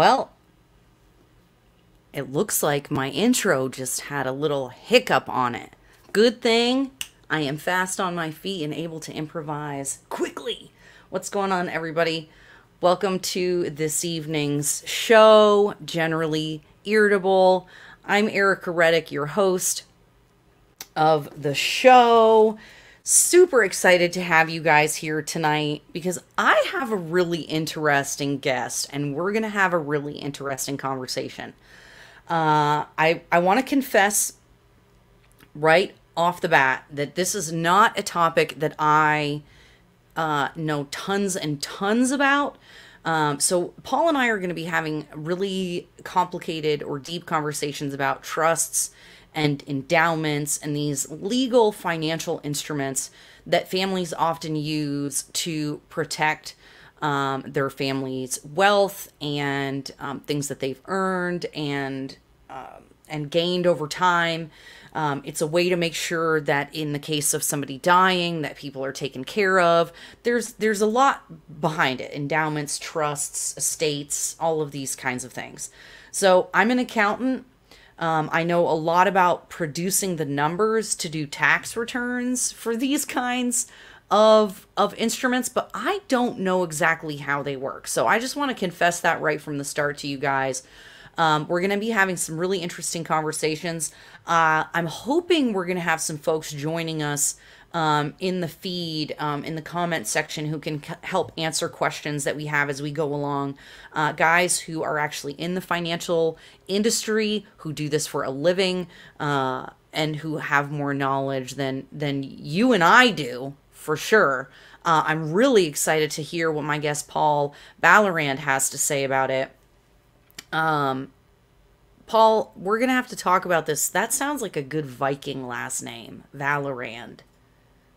Well, it looks like my intro just had a little hiccup on it. Good thing I am fast on my feet and able to improvise quickly. What's going on, everybody? Welcome to this evening's show, Generally Irritable. I'm Erica Reddick, your host of the show. Super excited to have you guys here tonight because I have a really interesting guest and we're going to have a really interesting conversation. Uh, I, I want to confess right off the bat that this is not a topic that I uh, know tons and tons about. Um, so, Paul and I are going to be having really complicated or deep conversations about trusts and endowments and these legal financial instruments that families often use to protect um, their family's wealth and um, things that they've earned and um, and gained over time. Um, it's a way to make sure that in the case of somebody dying, that people are taken care of. There's there's a lot behind it: endowments, trusts, estates, all of these kinds of things. So I'm an accountant. Um, I know a lot about producing the numbers to do tax returns for these kinds of of instruments, but I don't know exactly how they work. So I just want to confess that right from the start to you guys. Um, we're going to be having some really interesting conversations. Uh, I'm hoping we're going to have some folks joining us um, in the feed, um, in the comment section, who can help answer questions that we have as we go along. Uh, guys who are actually in the financial industry, who do this for a living, uh, and who have more knowledge than than you and I do, for sure. Uh, I'm really excited to hear what my guest Paul Vallerand has to say about it. Um, Paul, we're gonna have to talk about this. That sounds like a good Viking last name, Vallerand.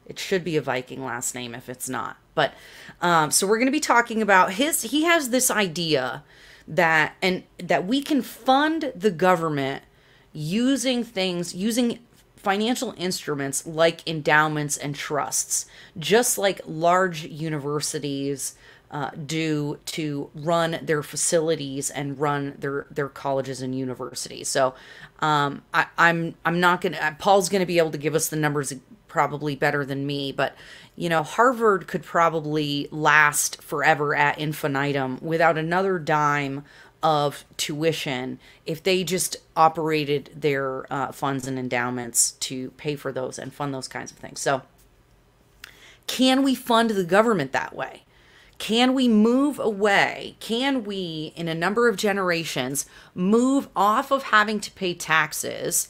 It should be a Viking last name if it's not. But um, so we're going to be talking about his. He has this idea that and that we can fund the government using things using financial instruments like endowments and trusts, just like large universities uh, do to run their facilities and run their their colleges and universities. So um, I, I'm I'm not gonna. Paul's gonna be able to give us the numbers probably better than me, but you know, Harvard could probably last forever ad infinitum without another dime of tuition if they just operated their uh, funds and endowments to pay for those and fund those kinds of things. So, can we fund the government that way? Can we move away? Can we, in a number of generations, move off of having to pay taxes?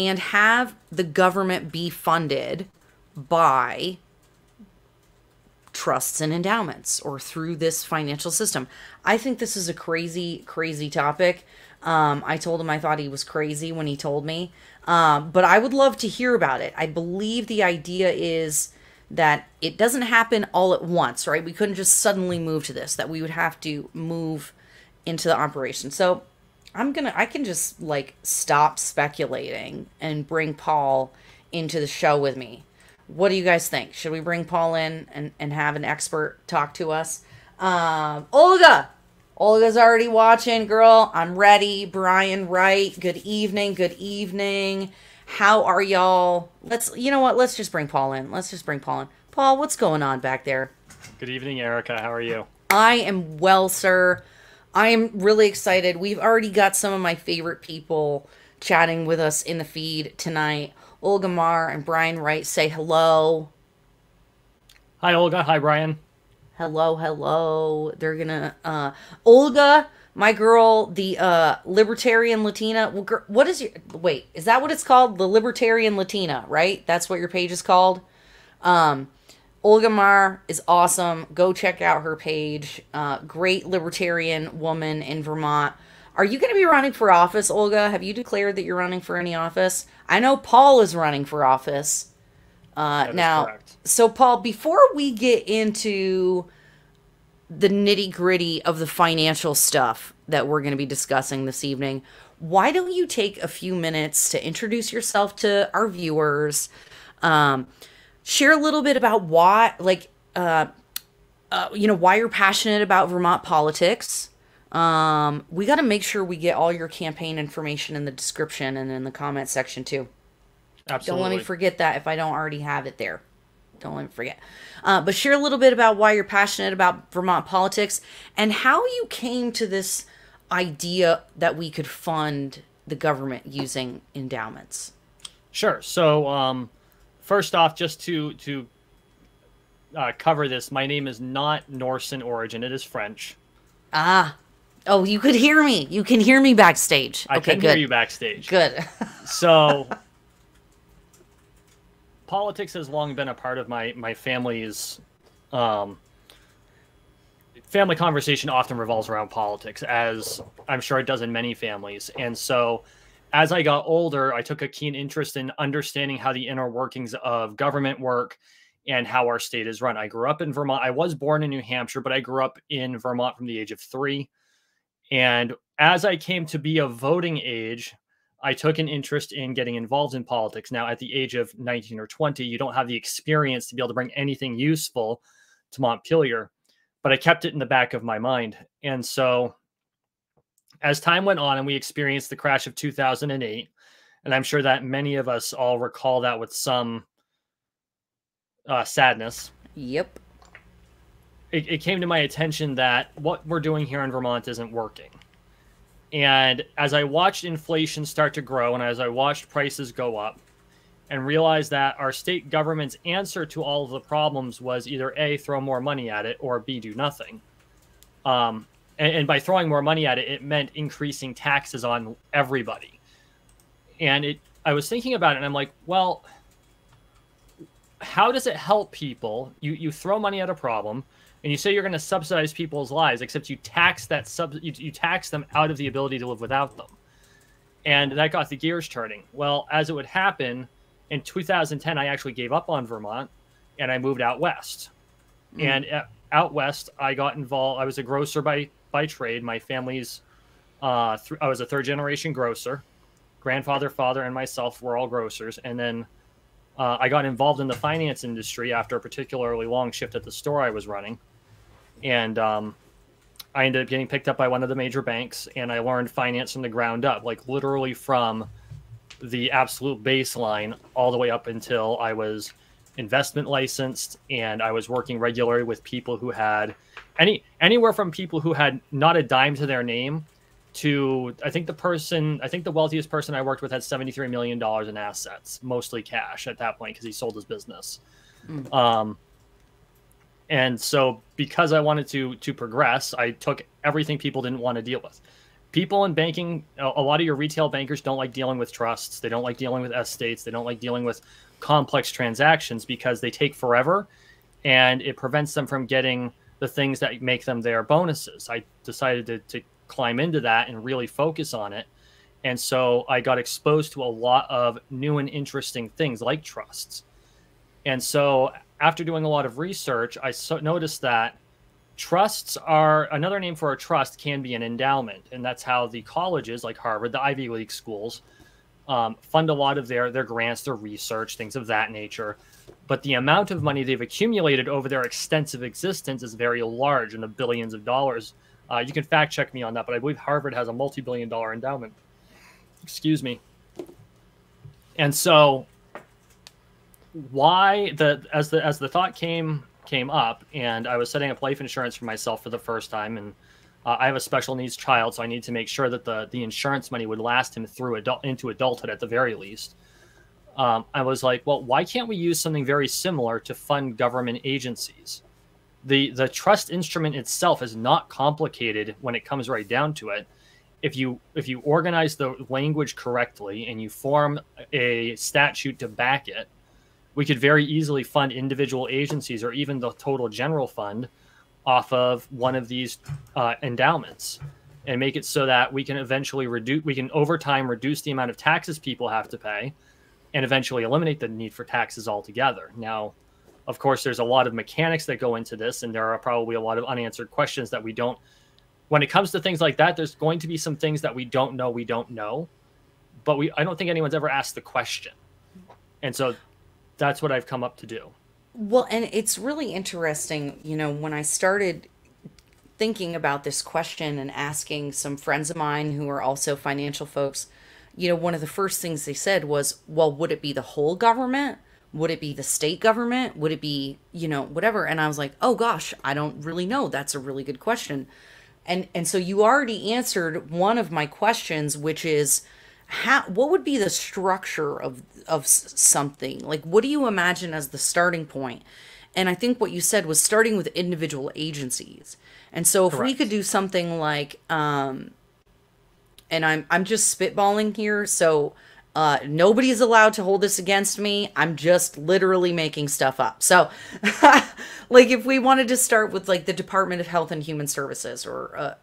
And have the government be funded by trusts and endowments or through this financial system. I think this is a crazy, crazy topic. Um, I told him I thought he was crazy when he told me, um, but I would love to hear about it. I believe the idea is that it doesn't happen all at once, right? We couldn't just suddenly move to this, that we would have to move into the operation. So I'm gonna I can just like stop speculating and bring Paul into the show with me. What do you guys think? Should we bring Paul in and, and have an expert talk to us? Um, Olga! Olga's already watching, girl. I'm ready. Brian Wright, good evening, good evening. How are y'all? Let's you know what, let's just bring Paul in. Let's just bring Paul in. Paul, what's going on back there? Good evening, Erica. How are you? I am well, sir. I am really excited. We've already got some of my favorite people chatting with us in the feed tonight. Olga Mar and Brian Wright say hello. Hi, Olga. Hi, Brian. Hello, hello. They're gonna, uh, Olga, my girl, the, uh, libertarian Latina. Well, what is your, wait, is that what it's called? The libertarian Latina, right? That's what your page is called? Um, Olga Mar is awesome. Go check out her page. Uh, great libertarian woman in Vermont. Are you going to be running for office, Olga? Have you declared that you're running for any office? I know Paul is running for office. Uh, now, correct. so Paul, before we get into the nitty gritty of the financial stuff that we're going to be discussing this evening, why don't you take a few minutes to introduce yourself to our viewers? Um, share a little bit about why, like, uh, uh, you know, why you're passionate about Vermont politics, Um, we got to make sure we get all your campaign information in the description and in the comment section too. Absolutely. Don't let me forget that if I don't already have it there. Don't let me forget. Uh, but share a little bit about why you're passionate about Vermont politics and how you came to this idea that we could fund the government using endowments. Sure. So, um, first off, just to to uh, cover this, my name is not Norse in origin; it is French. Ah, oh, you could hear me. You can hear me backstage. I okay, can good. hear you backstage. Good. So, politics has long been a part of my my family's um, family conversation. Often revolves around politics, as I'm sure it does in many families. And so, as I got older, I took a keen interest in understanding how the inner workings of government work and how our state is run. I grew up in Vermont. I was born in New Hampshire, but I grew up in Vermont from the age of three. And as I came to be of voting age, I took an interest in getting involved in politics. Now, at the age of 19 or 20, you don't have the experience to be able to bring anything useful to Montpelier, but I kept it in the back of my mind. And so, as time went on and we experienced the crash of 2008, and I'm sure that many of us all recall that with some uh, sadness. Yep. It, it came to my attention that what we're doing here in Vermont isn't working. And as I watched inflation start to grow and as I watched prices go up and realized that our state government's answer to all of the problems was either A, throw more money at it, or B, do nothing. Um, and, and by throwing more money at it, it meant increasing taxes on everybody. And it, I was thinking about it and I'm like, well, how does it help people? You, you throw money at a problem and you say you're going to subsidize people's lives, except you tax that sub you, you tax them out of the ability to live without them, and that got the gears turning. Well, as it would happen, in 2010, I actually gave up on Vermont, and I moved out west. Mm. And at, out west, I got involved. I was a grocer by by trade. My family's, uh, I was a third generation grocer. Grandfather, father, and myself were all grocers, and then. Uh, I got involved in the finance industry after a particularly long shift at the store I was running and um, I ended up getting picked up by one of the major banks, and I learned finance from the ground up, like literally from the absolute baseline all the way up until I was investment licensed, and I was working regularly with people who had any anywhere from people who had not a dime to their name to I think the person I think the wealthiest person I worked with had seventy three million dollars in assets, mostly cash at that point because he sold his business. Mm. Um, and so because I wanted to to progress, I took everything people didn't want to deal with. People in banking, a lot of your retail bankers don't like dealing with trusts. They don't like dealing with estates. They don't like dealing with complex transactions because they take forever and it prevents them from getting the things that make them their bonuses. I decided to, to climb into that and really focus on it. And so I got exposed to a lot of new and interesting things like trusts. And so after doing a lot of research, I so noticed that trusts are another name for a trust can be an endowment, and that's how the colleges like Harvard, the Ivy League schools, um, fund a lot of their their grants, their research, things of that nature. But the amount of money they've accumulated over their extensive existence is very large in the billions of dollars. Uh, you can fact check me on that, but I believe Harvard has a multi-billion dollar endowment. Excuse me. And so why the as the as the thought came came up and I was setting up life insurance for myself for the first time and uh, I have a special needs child so I need to make sure that the the insurance money would last him through adult into adulthood at the very least. Um, I was like, well, why can't we use something very similar to fund government agencies? The the trust instrument itself is not complicated when it comes right down to it. If you if you organize the language correctly and you form a statute to back it, we could very easily fund individual agencies or even the total general fund off of one of these uh, endowments and make it so that we can eventually reduce we can over time reduce the amount of taxes people have to pay and eventually eliminate the need for taxes altogether now of course there's a lot of mechanics that go into this and there are probably a lot of unanswered questions that we don't when it comes to things like that there's going to be some things that we don't know we don't know but we i don't think anyone's ever asked the question and so that's what I've come up to do. Well, and it's really interesting, you know, when I started thinking about this question and asking some friends of mine who are also financial folks, you know, one of the first things they said was, well, would it be the whole government? Would it be the state government? Would it be, you know, whatever? And I was like, oh gosh, I don't really know. That's a really good question. And and so you already answered one of my questions, which is how what would be the structure of of something? Like what do you imagine as the starting point? And I think what you said was starting with individual agencies. And so if Correct. we could do something like um and I'm I'm just spitballing here, so uh, nobody is allowed to hold this against me. I'm just literally making stuff up. So, like, if we wanted to start with like the Department of Health and Human Services, or uh,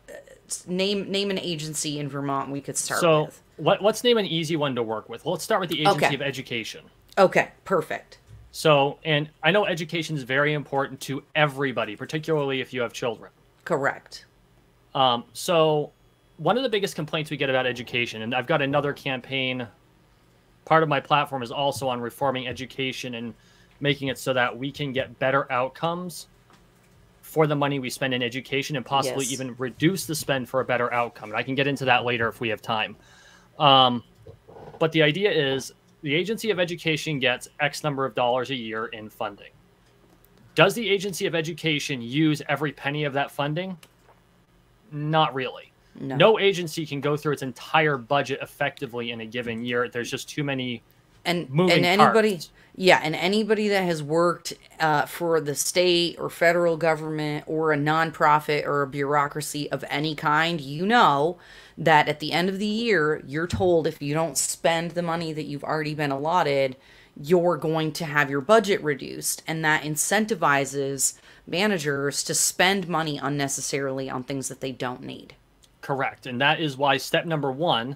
name name an agency in Vermont, we could start. So, with. Let, let's name an easy one to work with. Let's start with the Agency okay. of Education. Okay, perfect. So, and I know education is very important to everybody, particularly if you have children. Correct. Um, so, one of the biggest complaints we get about education, and I've got another campaign part of my platform is also on reforming education and making it so that we can get better outcomes for the money we spend in education and possibly yes. even reduce the spend for a better outcome. And I can get into that later if we have time. Um, but the idea is the Agency of Education gets X number of dollars a year in funding. Does the Agency of Education use every penny of that funding? Not really. No. no agency can go through its entire budget effectively in a given year. There's just too many and moving and anybody parts. yeah and anybody that has worked uh, for the state or federal government or a nonprofit or a bureaucracy of any kind you know that at the end of the year you're told if you don't spend the money that you've already been allotted you're going to have your budget reduced and that incentivizes managers to spend money unnecessarily on things that they don't need Correct. And that is why step number one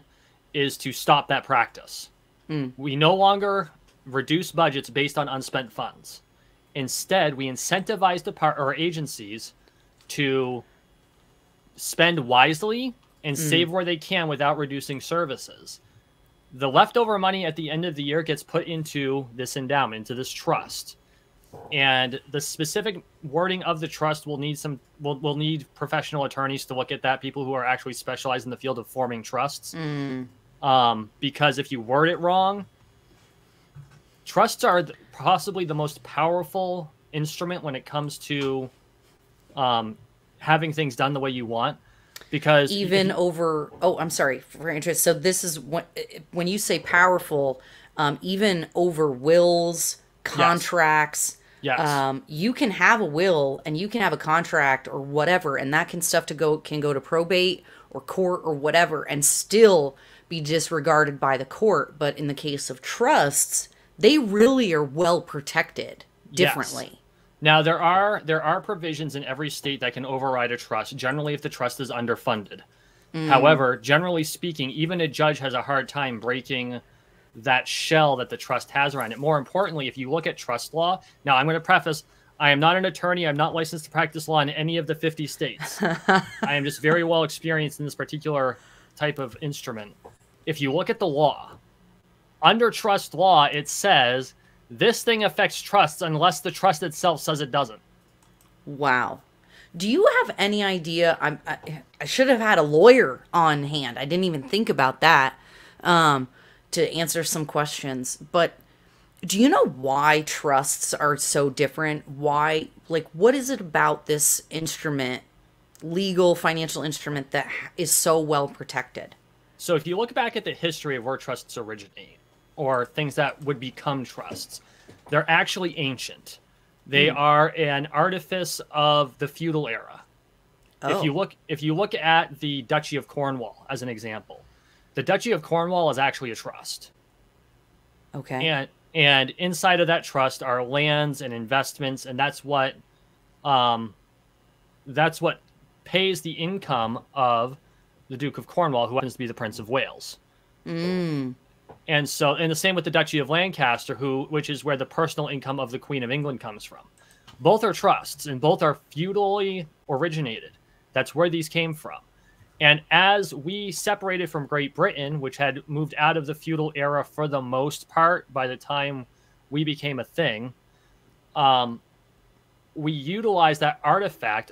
is to stop that practice. Mm. We no longer reduce budgets based on unspent funds. Instead, we incentivize depart- or agencies to spend wisely and mm. save where they can without reducing services. The leftover money at the end of the year gets put into this endowment, into this trust and the specific wording of the trust will need some will will need professional attorneys to look at that people who are actually specialized in the field of forming trusts. Mm. um, because if you word it wrong trusts are possibly the most powerful instrument when it comes to um, having things done the way you want. Because even you, over oh i'm sorry for interest so this is when when you say powerful um, even over wills contracts yes Yes. Um, you can have a will and you can have a contract or whatever, and that can stuff to go can go to probate or court or whatever, and still be disregarded by the court. But in the case of trusts, they really are well protected differently. Yes. Now there are there are provisions in every state that can override a trust. Generally, if the trust is underfunded. Mm. However, generally speaking, even a judge has a hard time breaking that shell that the trust has around it. More importantly, if you look at trust law, now I'm going to preface I am not an attorney. I'm not licensed to practice law in any of the 50 states. I am just very well experienced in this particular type of instrument. If you look at the law, under trust law, it says this thing affects trusts unless the trust itself says it doesn't. Wow. Do you have any idea? I, I, I should have had a lawyer on hand. I didn't even think about that. Um, to answer some questions. But do you know why trusts are so different? Why, like, what is it about this instrument, legal financial instrument, that is so well protected? So, if you look back at the history of where trusts originate, or things that would become trusts, they're actually ancient. They mm. are an artifice of the feudal era. Oh. If you look, if you look at the Duchy of Cornwall as an example, the Duchy of Cornwall is actually a trust. Okay. And and inside of that trust are lands and investments, and that's what um that's what pays the income of the Duke of Cornwall, who happens to be the Prince of Wales. Mm. And so, and the same with the Duchy of Lancaster, who which is where the personal income of the Queen of England comes from. Both are trusts, and both are feudally originated. That's where these came from. And as we separated from Great Britain, which had moved out of the feudal era for the most part by the time we became a thing, um, we utilized that artifact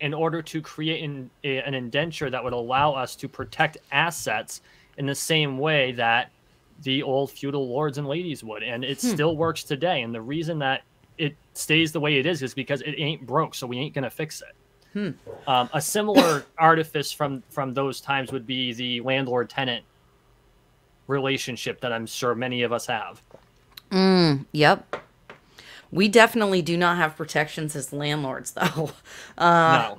in order to create an, an indenture that would allow us to protect assets in the same way that the old feudal lords and ladies would. And it Hmm. still works today. And the reason that it stays the way it is is because it ain't broke, so we ain't gonna fix it. Hmm. Um, a similar artifice from from those times would be the landlord tenant relationship that I'm sure many of us have. Mm, yep. We definitely do not have protections as landlords, though. Uh, no.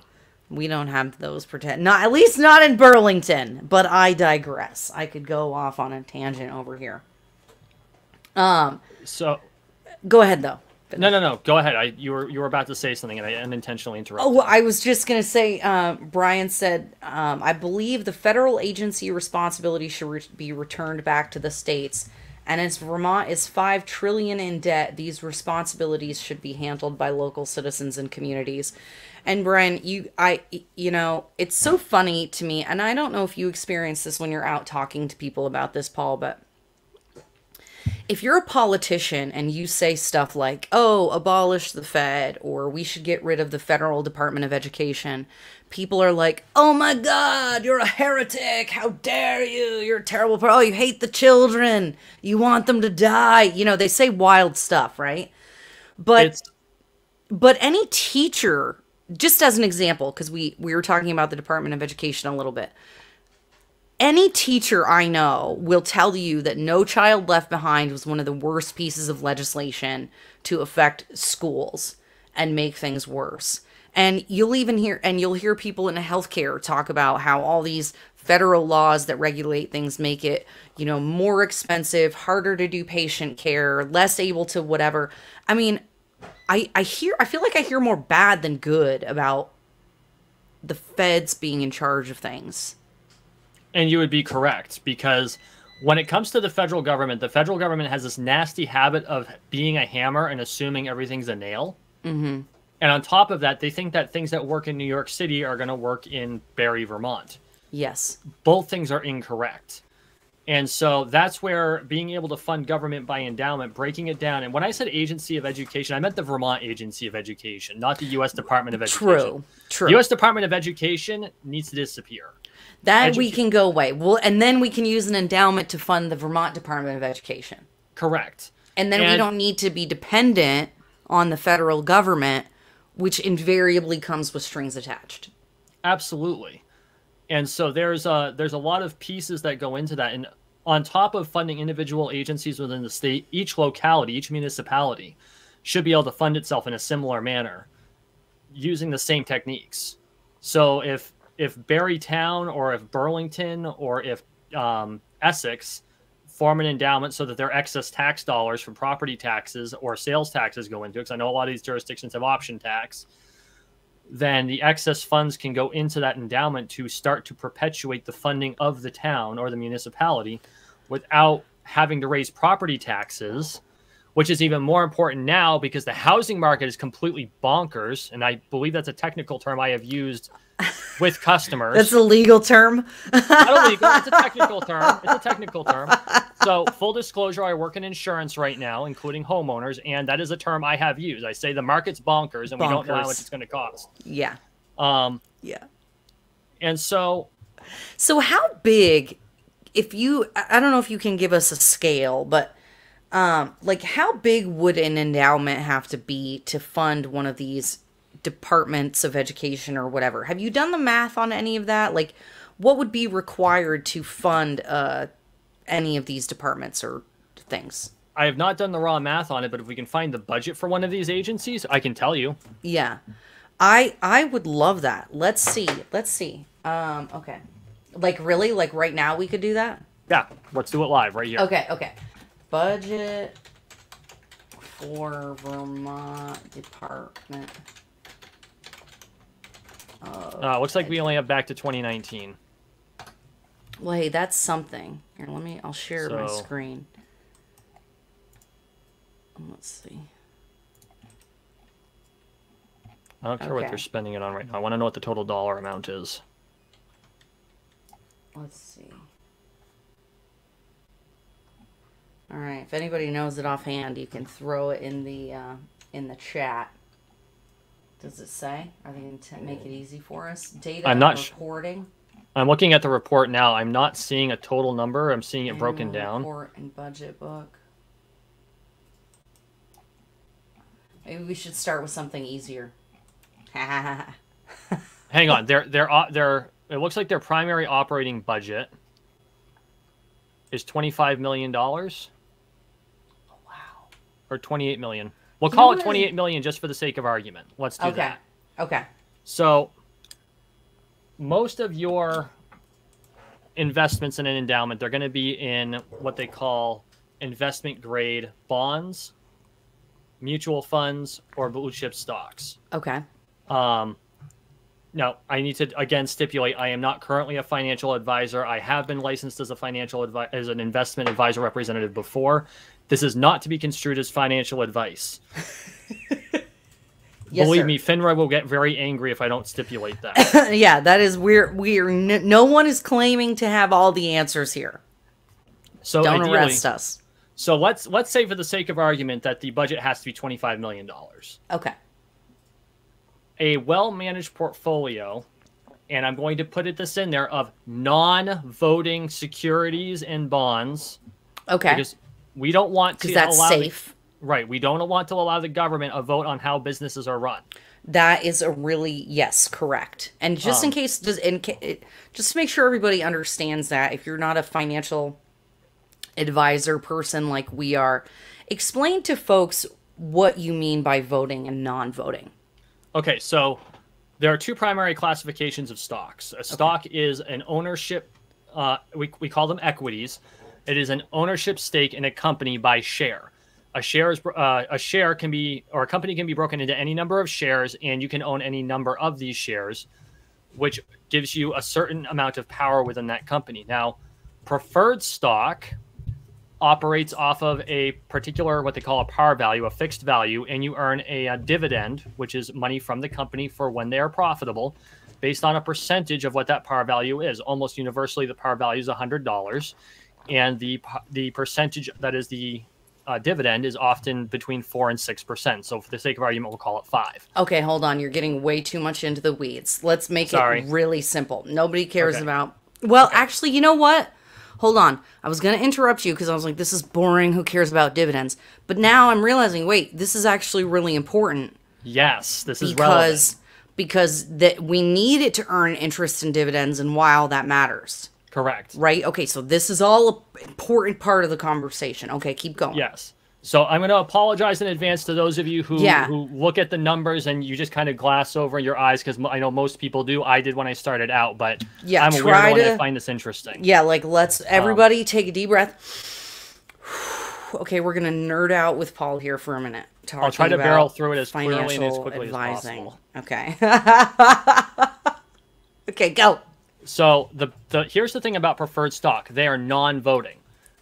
We don't have those protect. Not at least not in Burlington. But I digress. I could go off on a tangent over here. Um, So go ahead though. No, no, no. Go ahead. I you were you were about to say something, and I unintentionally interrupted. Oh, well, I was just gonna say. Uh, Brian said, um, I believe the federal agency responsibility should re- be returned back to the states. And as Vermont is five trillion in debt, these responsibilities should be handled by local citizens and communities. And Brian, you, I, you know, it's so funny to me, and I don't know if you experience this when you're out talking to people about this, Paul, but if you're a politician and you say stuff like, oh, abolish the Fed or we should get rid of the Federal Department of Education, people are like, oh my God, you're a heretic. How dare you? You're a terrible person. Oh, you hate the children. You want them to die. You know, they say wild stuff, right? But It's but any teacher just as an example because we we were talking about the department of education a little bit any teacher i know will tell you that no child left behind was one of the worst pieces of legislation to affect schools and make things worse and you'll even hear and you'll hear people in healthcare talk about how all these federal laws that regulate things make it you know more expensive harder to do patient care less able to whatever i mean I, I hear I feel like I hear more bad than good about the feds being in charge of things. And you would be correct because when it comes to the federal government, the federal government has this nasty habit of being a hammer and assuming everything's a nail. Mm-hmm. And on top of that, they think that things that work in New York City are going to work in Barre, Vermont. Yes. both things are incorrect. And so that's where being able to fund government by endowment, breaking it down. And when I said agency of education, I meant the Vermont Agency of Education, not the U.S. Department of Education. True. True. The U.S. Department of Education needs to disappear. That we can go away. Well, and then we can use an endowment to fund the Vermont Department of Education. Correct. And then we don't need to be dependent on the federal government, which invariably comes with strings attached. Absolutely. And so there's a there's a lot of pieces that go into that. And on top of funding individual agencies within the state, each locality, each municipality should be able to fund itself in a similar manner using the same techniques. So if if Barre Town or if Burlington or if um, Essex form an endowment so that their excess tax dollars from property taxes or sales taxes go into it, because I know a lot of these jurisdictions have option tax, then the excess funds can go into that endowment to start to perpetuate the funding of the town or the municipality without having to raise property taxes, which is even more important now because the housing market is completely bonkers. And I believe that's a technical term I have used with customers. That's a legal term. Not illegal. It's a technical term. It's a technical term. So, full disclosure, I work in insurance right now, including homeowners, and that is a term I have used. I say the market's bonkers, and we don't know how much it's going to cost. yeah. Um, Yeah. and so, So how big if you I don't know if you can give us a scale, but um like how big would an endowment have to be to fund one of these departments of education or whatever? Have you done the math on any of that? Like what would be required to fund uh any of these departments or things? I have not done the raw math on it, but if we can find the budget for one of these agencies, I can tell you. Yeah. I I would love that. Let's see. Let's see. Um okay. Like really? Like right now we could do that? Yeah, let's do it live right here. Okay, okay. Budget for Vermont Department. Uh, looks like we only have back to 2019. Well, hey, that's something. Here, let me. I'll share my screen. Let's see. I don't care what they're spending it on right now. I want to know what the total dollar amount is. Let's see. All right. If anybody knows it offhand, you can throw it in the uh, in the chat. Does it say? Are they going to make it easy for us? Data I'm not reporting. I'm looking at the report now. I'm not seeing a total number. I'm seeing it broken down. Report and budget book. Maybe we should start with something easier. Hang on. Their their o- their it looks like their primary operating budget is 25 million dollars. Or 28 million. We'll call it 28 million just for the sake of argument. Let's do Okay. that. Okay. So, most of your investments in an endowment, they're going to be in what they call investment grade bonds, mutual funds, or blue chip stocks. Okay. Um, now, I need to again stipulate I am not currently a financial advisor. I have been licensed as a financial advi- as an investment advisor representative before. This is not to be construed as financial advice. Yes, Believe sir. me, FINRA will get very angry if I don't stipulate that. yeah, that is we're we're n- no one is claiming to have all the answers here. So Don't ideally, arrest us. So let's let's say for the sake of argument that the budget has to be twenty five million dollars. Okay. A well managed portfolio, and I'm going to put it this in there of non voting securities and bonds Okay. because we don't want to that's allow the- safe. right. We don't want to allow the government a vote on how businesses are run. That is a really yes, correct. And just Um, in case, does in ca- just to make sure everybody understands that if you're not a financial advisor person like we are, explain to folks what you mean by voting and non-voting. Okay, so there are two primary classifications of stocks. A stock is an ownership, uh, we, we call them equities. It is an ownership stake in a company by share. A share is uh, a share can be or a company can be broken into any number of shares, and you can own any number of these shares, which gives you a certain amount of power within that company. Now, preferred stock operates off of a particular what they call a par value, a fixed value, and you earn a, uh dividend, which is money from the company for when they are profitable, based on a percentage of what that par value is. Almost universally, the par value is hundred dollars, and the the percentage that is the uh, dividend is often between four and six percent. So, for the sake of argument, we'll call it five. Okay, hold on. You're getting way too much into the weeds. Let's make Sorry. it really simple. Nobody cares Okay. about. Well, actually, you know what? Hold on. I was going to interrupt you because I was like, this is boring. Who cares about dividends? But now I'm realizing, wait, this is actually really important Yes, this is relevant. because because that we need it to earn interest and dividends and while that matters. Correct. Right? Okay, so this is all an important part of the conversation. Okay, keep going. Yes. So I'm going to apologize in advance to those of you who Yeah. who look at the numbers and you just kind of glass over your eyes because I know most people do. I did when I started out, but Yeah, I'm a try and to- find this interesting. Yeah, like let's um, everybody take a deep breath. Okay, we're gonna nerd out with Paul here for a minute. I'll try to barrel through it as clearly and as quickly as possible. Okay. okay, go. So the the here's the thing about preferred stock: they are non-voting.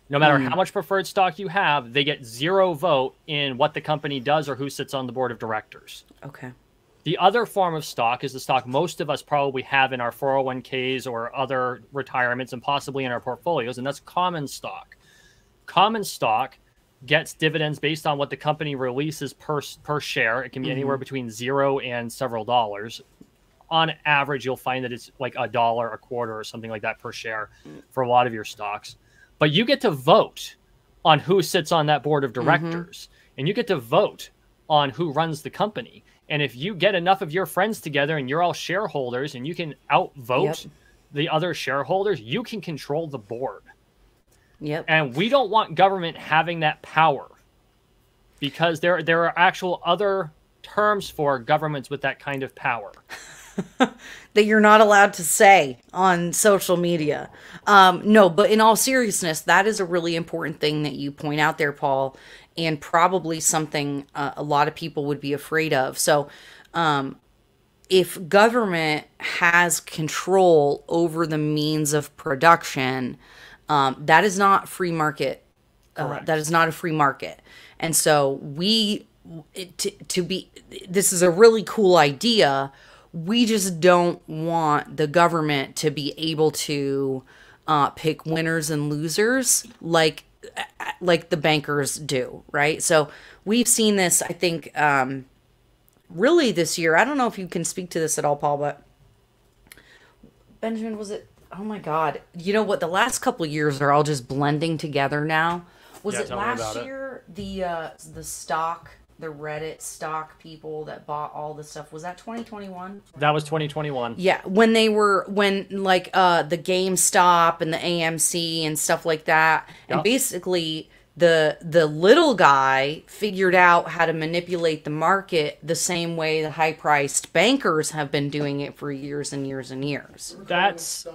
No matter Hmm. how much preferred stock you have, they get zero vote in what the company does or who sits on the board of directors. Okay. The other form of stock is the stock most of us probably have in our 401ks or other retirements and possibly in our portfolios, and that's common stock. Common stock gets dividends based on what the company releases per per share. It can be anywhere between zero and several dollars. On average, you'll find that it's like a dollar a quarter or something like that per share for a lot of your stocks. But you get to vote on who sits on that board of mm-hmm. directors, and you get to vote on who runs the company. And if you get enough of your friends together and you're all shareholders and you can outvote Yep. the other shareholders, you can control the board. Yep. And we don't want government having that power because there there are actual other terms for governments with that kind of power. that you're not allowed to say on social media. Um, no, but in all seriousness, that is a really important thing that you point out there, Paul, and probably something uh, a lot of people would be afraid of. So, um, if government has control over the means of production, um, that is not free market. Uh, that is not a free market. And so we it, to, to be this is a really cool idea. We just don't want the government to be able to uh, pick winners and losers like like the bankers do, right? So we've seen this. I think um, really this year. I don't know if you can speak to this at all, Paul, but Benjamin, was it? Oh my God! You know what? The last couple years are all just blending together now. Was Yeah, it last about it. year the uh, the stock, the Reddit stock people that bought all the stuff? Was that 2021? That was 2021. Yeah, when they were when like uh the GameStop and the AMC and stuff like that, and basically the the little guy figured out how to manipulate the market the same way the high priced bankers have been doing it for years and years and years. That's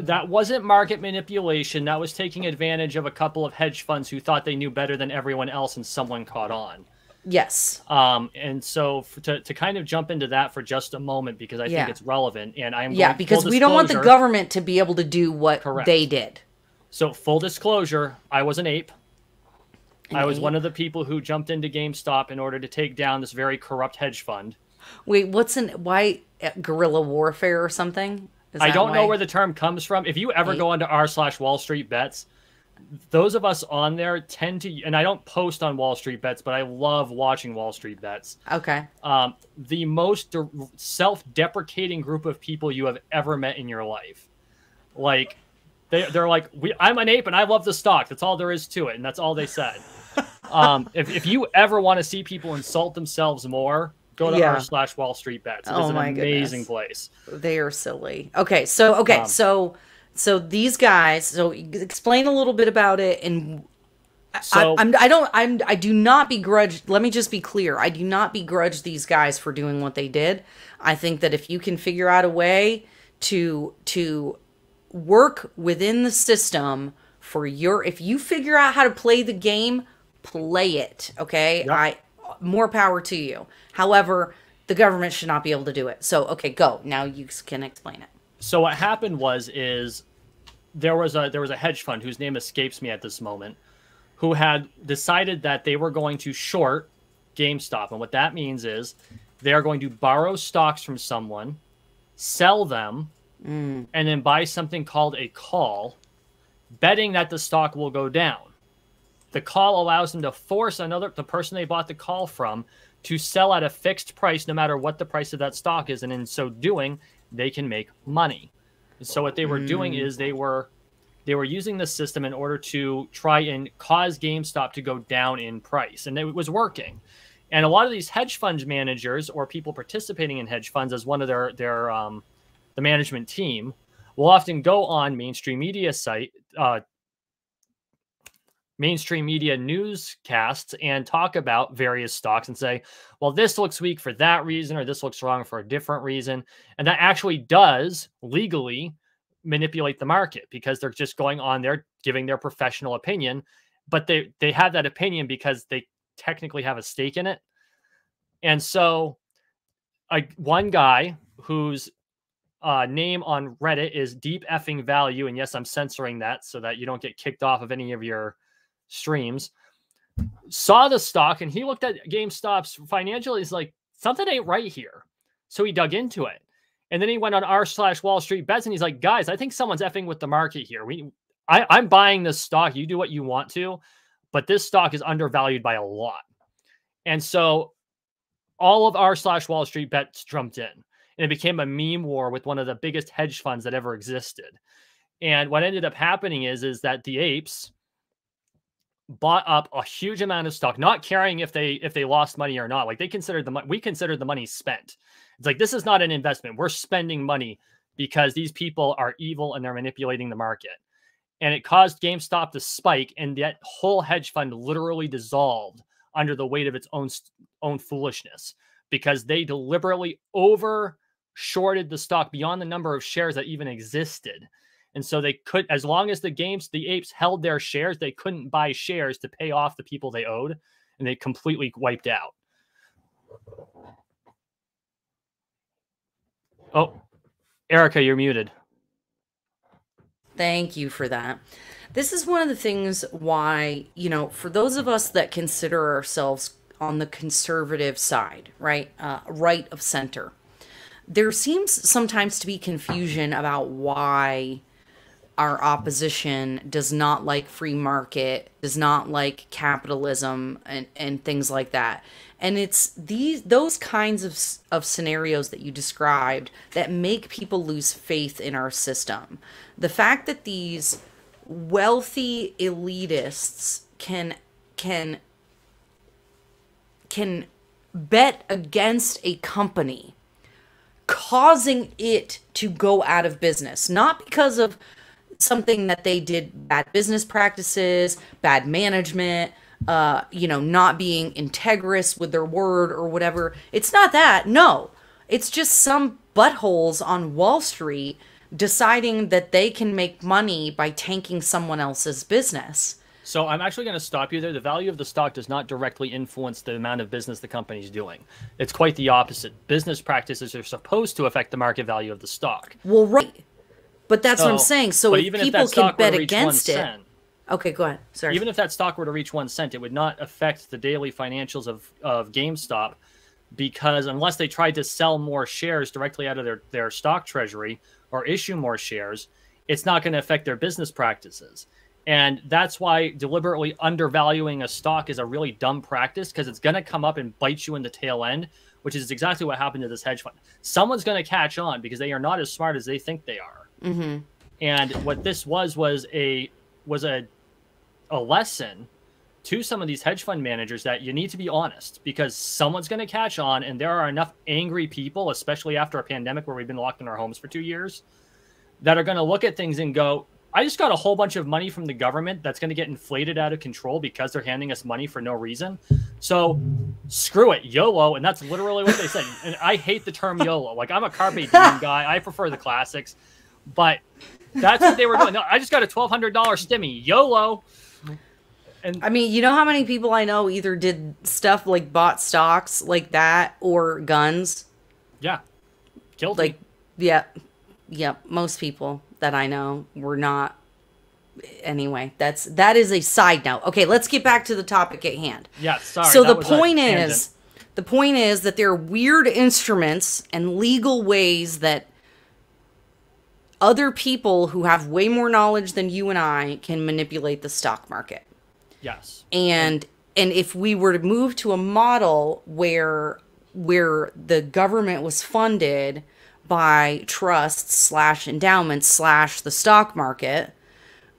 that wasn't market manipulation. That was taking advantage of a couple of hedge funds who thought they knew better than everyone else, and someone caught on. Yes. Um, and so f to, to kind of jump into that for just a moment because I Yeah. think it's relevant, and I'm Yeah, because we don't want the government to be able to do what Correct. they did. So full disclosure, I was an ape. An I was ape? one of the people who jumped into GameStop in order to take down this very corrupt hedge fund. Wait, what's an why uh, guerrilla warfare or something? Is I don't know where the term comes from. If you ever Ape? go onto r slash Wall Street Bets, those of us on there tend to, and I don't post on Wall Street Bets, but I love watching Wall Street Bets. Okay. Um, the most de- self-deprecating group of people you have ever met in your life. Like, they, they're like, we, I'm an ape and I love the stock. That's all there is to it, and that's all they said. um, if, if you ever want to see people insult themselves more, go to Yeah. r slash Wall Street Bets. It Oh is an amazing goodness. place. They are silly. Okay, so okay, Um, so so these guys. So explain a little bit about it, and So I, I'm I don't I'm I do not begrudge. Let me just be clear. I do not begrudge these guys for doing what they did. I think that if you can figure out a way to to work within the system for your if you figure out how to play the game, play it. Okay, Yep. I more power to you. However, the government should not be able to do it. So okay, go now. You can explain it. so what happened was is there was a there was a hedge fund whose name escapes me at this moment who had decided that they were going to short GameStop and what that means is they are going to borrow stocks from someone sell them and then buy something called a call betting that the stock will go down. The call allows them to force another the person they bought the call from to sell at a fixed price no matter what the price of that stock is. And in so doing they can make money. So what they were doing is they were they were using the system in order to try and cause GameStop to go down in price. And it was working. And a lot of these hedge fund managers or people participating in hedge funds as one of their their um, the management team will often go on mainstream media site uh, mainstream media newscasts and talk about various stocks and say, well, this looks weak for that reason, or this looks wrong for a different reason. And that actually does legally manipulate the market because they're just going on there giving their professional opinion, but they they have that opinion because they technically have a stake in it. And so a, one guy whose uh, name on Reddit is deep effing value. And yes, I'm censoring that so that you don't get kicked off of any of your streams. Saw the stock and he looked at GameStop's financial. He's like, something ain't right here. So he dug into it. And then he went on r slash Wall Street bets and he's like, guys, I think someone's effing with the market here. We I, I'm buying this stock. You do what you want to, but this stock is undervalued by a lot. And so all of r slash Wall Street bets jumped in and it became a meme war with one of the biggest hedge funds that ever existed. And what ended up happening is is that the apes bought up a huge amount of stock, not caring if they if they lost money or not. Like they considered the money, we considered the money spent. It's like this is not an investment. We're spending money because these people are evil and they're manipulating the market. And it caused GameStop to spike, and that whole hedge fund literally dissolved under the weight of its own own foolishness because they deliberately over shorted the stock beyond the number of shares that even existed. And so they could, as long as the games, the apes held their shares, they couldn't buy shares to pay off the people they owed, and they completely wiped out. Oh, Erica, you're muted. Thank you for that. This is one of the things why, you know, for those of us that consider ourselves on the conservative side, right? Uh, right of center, there seems sometimes to be confusion about why our opposition does not like free market, does not like capitalism and, and things like that. And it's these those kinds of of scenarios that you described that make people lose faith in our system. The fact that these wealthy elitists can can can bet against a company causing it to go out of business. Not because of something that they did bad business practices bad management uh you know not being integrous with their word or whatever. It's not that no. It's just some buttholes on wall street deciding that they can make money by tanking someone else's business So I'm actually going to stop you there. The value of the stock does not directly influence the amount of business the company's doing. It's quite the opposite. Business practices are supposed to affect the market value of the stock. Well, right. But that's what I'm saying. So if even if people that can bet to reach one against it. cent, Okay, go ahead. Sorry. even if that stock were to reach one cent, it would not affect the daily financials of, of GameStop because unless they tried to sell more shares directly out of their, their stock treasury or issue more shares, it's not going to affect their business practices. And that's why deliberately undervaluing a stock is a really dumb practice because it's going to come up and bite you in the tail end, which is exactly what happened to this hedge fund. Someone's going to catch on because they are not as smart as they think they are. mm-hmm. And what this was was a was a a lesson to some of these hedge fund managers that you need to be honest because someone's going to catch on and there are enough angry people especially after a pandemic where we've been locked in our homes for 2 years that are going to look at things and go I just got a whole bunch of money from the government that's going to get inflated out of control because they're handing us money for no reason. So screw it, YOLO, and that's literally what they said. And I hate the term YOLO. Like I'm a Carpe Diem guy. I prefer the classics, but that's what they were doing. No, I just got a twelve hundred dollar stimmy, YOLO. And I mean, you know how many people I know either did stuff like bought stocks like that or guns? yeah, guilty. Like, yeah, yeah. Most people that I know were not. Anyway, that's that is a side note. Okay, let's get back to the topic at hand. yeah, sorry. so the point is the point is that there are weird instruments and legal ways that other people who have way more knowledge than you and I can manipulate the stock market. yes, And and if we were to move to a model where where the government was funded by trusts slash endowments slash the stock market,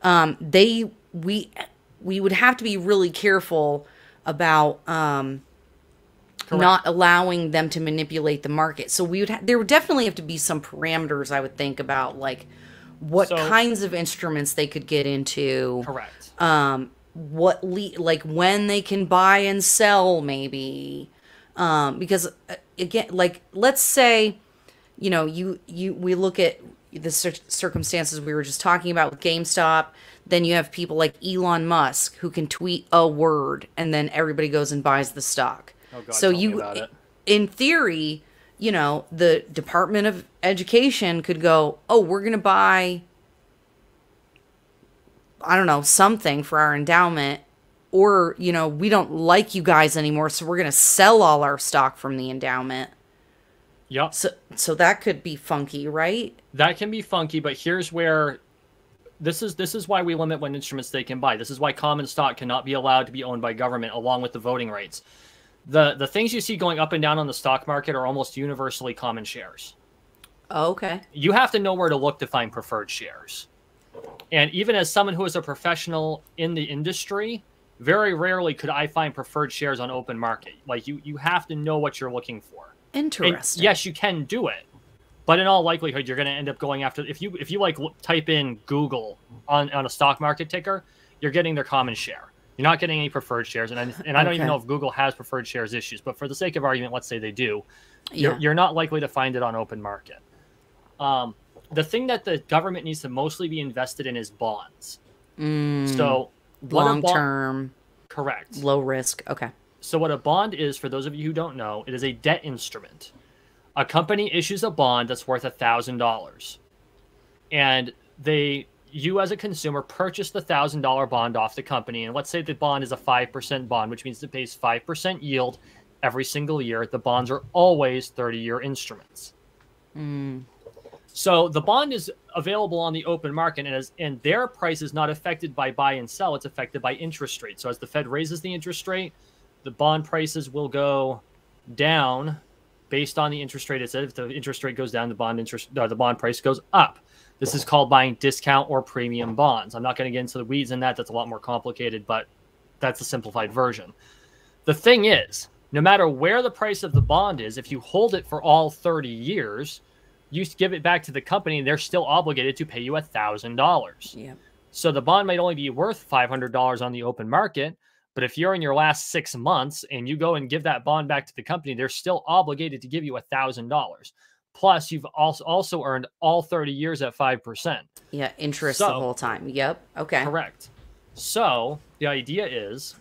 um, they we we would have to be really careful about um, not allowing them to manipulate the market. So we would ha- there would definitely have to be some parameters I would think about like what So- kinds of instruments they could get into correct. um what le- like when they can buy and sell maybe um because uh, again like let's say you know you you we look at the cir- circumstances we were just talking about with GameStop then you have people like Elon Musk who can tweet a word and then everybody goes and buys the stock Oh, God, so you in theory you know the Department of Education could go oh we're going to buy I don't know, something for our endowment. Or, you know, we don't like you guys anymore, so we're gonna sell all our stock from the endowment. Yep. So so that could be funky, right? that can be funky but here's where this is this is why we limit what instruments they can buy this is why common stock cannot be allowed to be owned by government along with the voting rights the the things you see going up and down on the stock market are almost universally common shares Oh, okay. you have to know where to look to find preferred shares and even as someone who is a professional in the industry very rarely could i find preferred shares on open market like you you have to know what you're looking for and Interesting. yes, you can do it, but in all likelihood, you're going to end up going after if you if you like type in Google on on a stock market ticker, you're getting their common share. You're not getting any preferred shares, and I, and I don't even know if Google has preferred shares issues. But for the sake of argument, let's say they do. You're, Yeah. you're not likely to find it on open market. Um, the thing that the government needs to mostly be invested in is bonds. Mm, So long term, correct. low risk. Okay. So, what a bond is, for those of you who don't know, it is a debt instrument. A company issues a bond that's worth $1,000. And they, you as a consumer, purchase the $1,000 bond off the company. And let's say the bond is a 5% bond, which means it pays 5% yield every single year. The bonds are always 30 year instruments. Mm, So the bond is available on the open market, and as and their price is not affected by buy and sell; it's affected by interest rate. So as the Fed raises the interest rate, the bond prices will go down based on the interest rate. It said if the interest rate goes down, the bond interest, uh, the bond price goes up. This is called buying discount or premium bonds. I'm not going to get into the weeds in that. That's a lot more complicated, but that's the simplified version. The thing is, no matter where the price of the bond is, if you hold it for all 30 years, you give it back to the company and they're still obligated to pay you a thousand dollars. Yeah. So the bond might only be worth $500 on the open market, but if you're in your last six months and you go and give that bond back to the company, they're still obligated to give you a thousand dollars. Plus, you've also also earned all 30 years at five percent. Yeah, interest the whole time. Yep. Okay. Correct. So the idea is,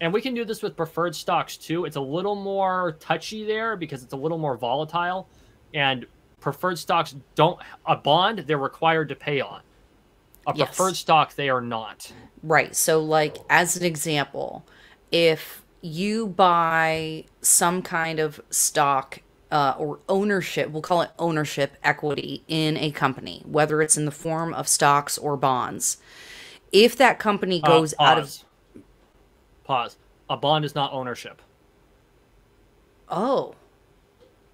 and we can do this with preferred stocks too. It's a little more touchy there because it's a little more volatile, and preferred stocks don't a bond they're required to pay on. A Yes. preferred stock they are not. Right. So, like, as an example, if you buy some kind of stock uh, or ownership, we'll call it ownership equity in a company, whether it's in the form of stocks or bonds, if that company Uh, goes out of. Pause. A bond is not ownership. Oh.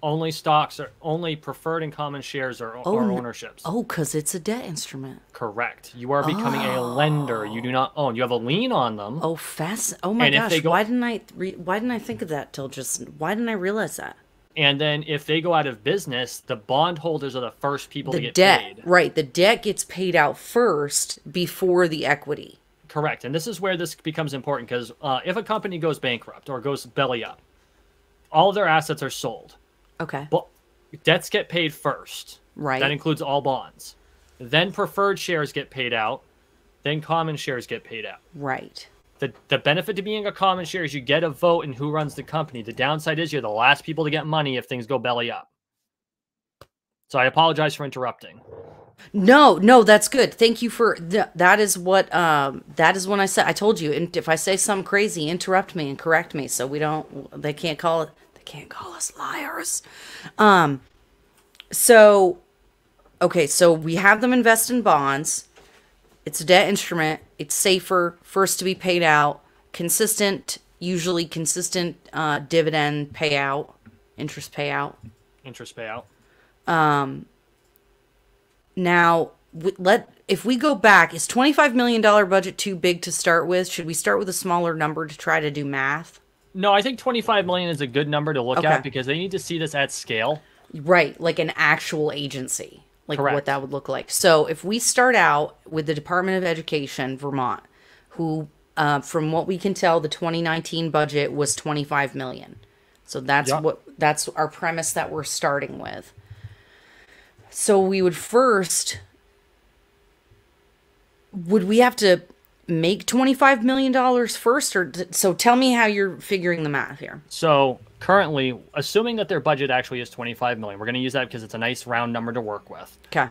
Only stocks are only preferred and common shares are, Oh, are ownerships. Oh, because it's a debt instrument. Correct. You are becoming a lender. You do not own. You have a lien on them. Oh, fast! Oh my And gosh! go- why didn't I? Why didn't I think of that till just? Why didn't I realize that? And then if they go out of business, the bondholders are the first people to The get debt, paid. right? The debt gets paid out first before the equity. Correct. And this is where this becomes important because uh, if a company goes bankrupt or goes belly up, all of their assets are sold. Okay. But debts get paid first. Right. That includes all bonds. Then preferred shares get paid out. Then common shares get paid out. Right. The, the benefit to being a common share is you get a vote in who runs the company. The downside is you're the last people to get money if things go belly up. So I apologize for interrupting. No, no, that's good. Thank you for th- that. Is what um that is when I said I told you. And if I say something crazy, interrupt me and correct me so we don't. They can't call it. Can't call us liars. Um. So, okay, so we have them invest in bonds. It's a debt instrument. It's safer, first to be paid out, consistent, usually consistent uh, dividend payout, interest payout. Interest payout. Um, now, let if we go back, is twenty five million dollar budget too big to start with? Should we start with a smaller number to try to do math? No, I think 25 million is a good number to look Okay. at because they need to see this at scale. Right, like an actual agency, like what that would look like. So if we start out with the Department of Education, Vermont, who, uh, from what we can tell, the 2019 budget was 25 million. So that's Yeah. what that's our premise that we're starting with. So we would first would we have to make 25 million dollars first or so tell me how you're figuring the math here. So currently, assuming that their budget actually is 25 million, we're going to use that because it's a nice round number to work with. Okay.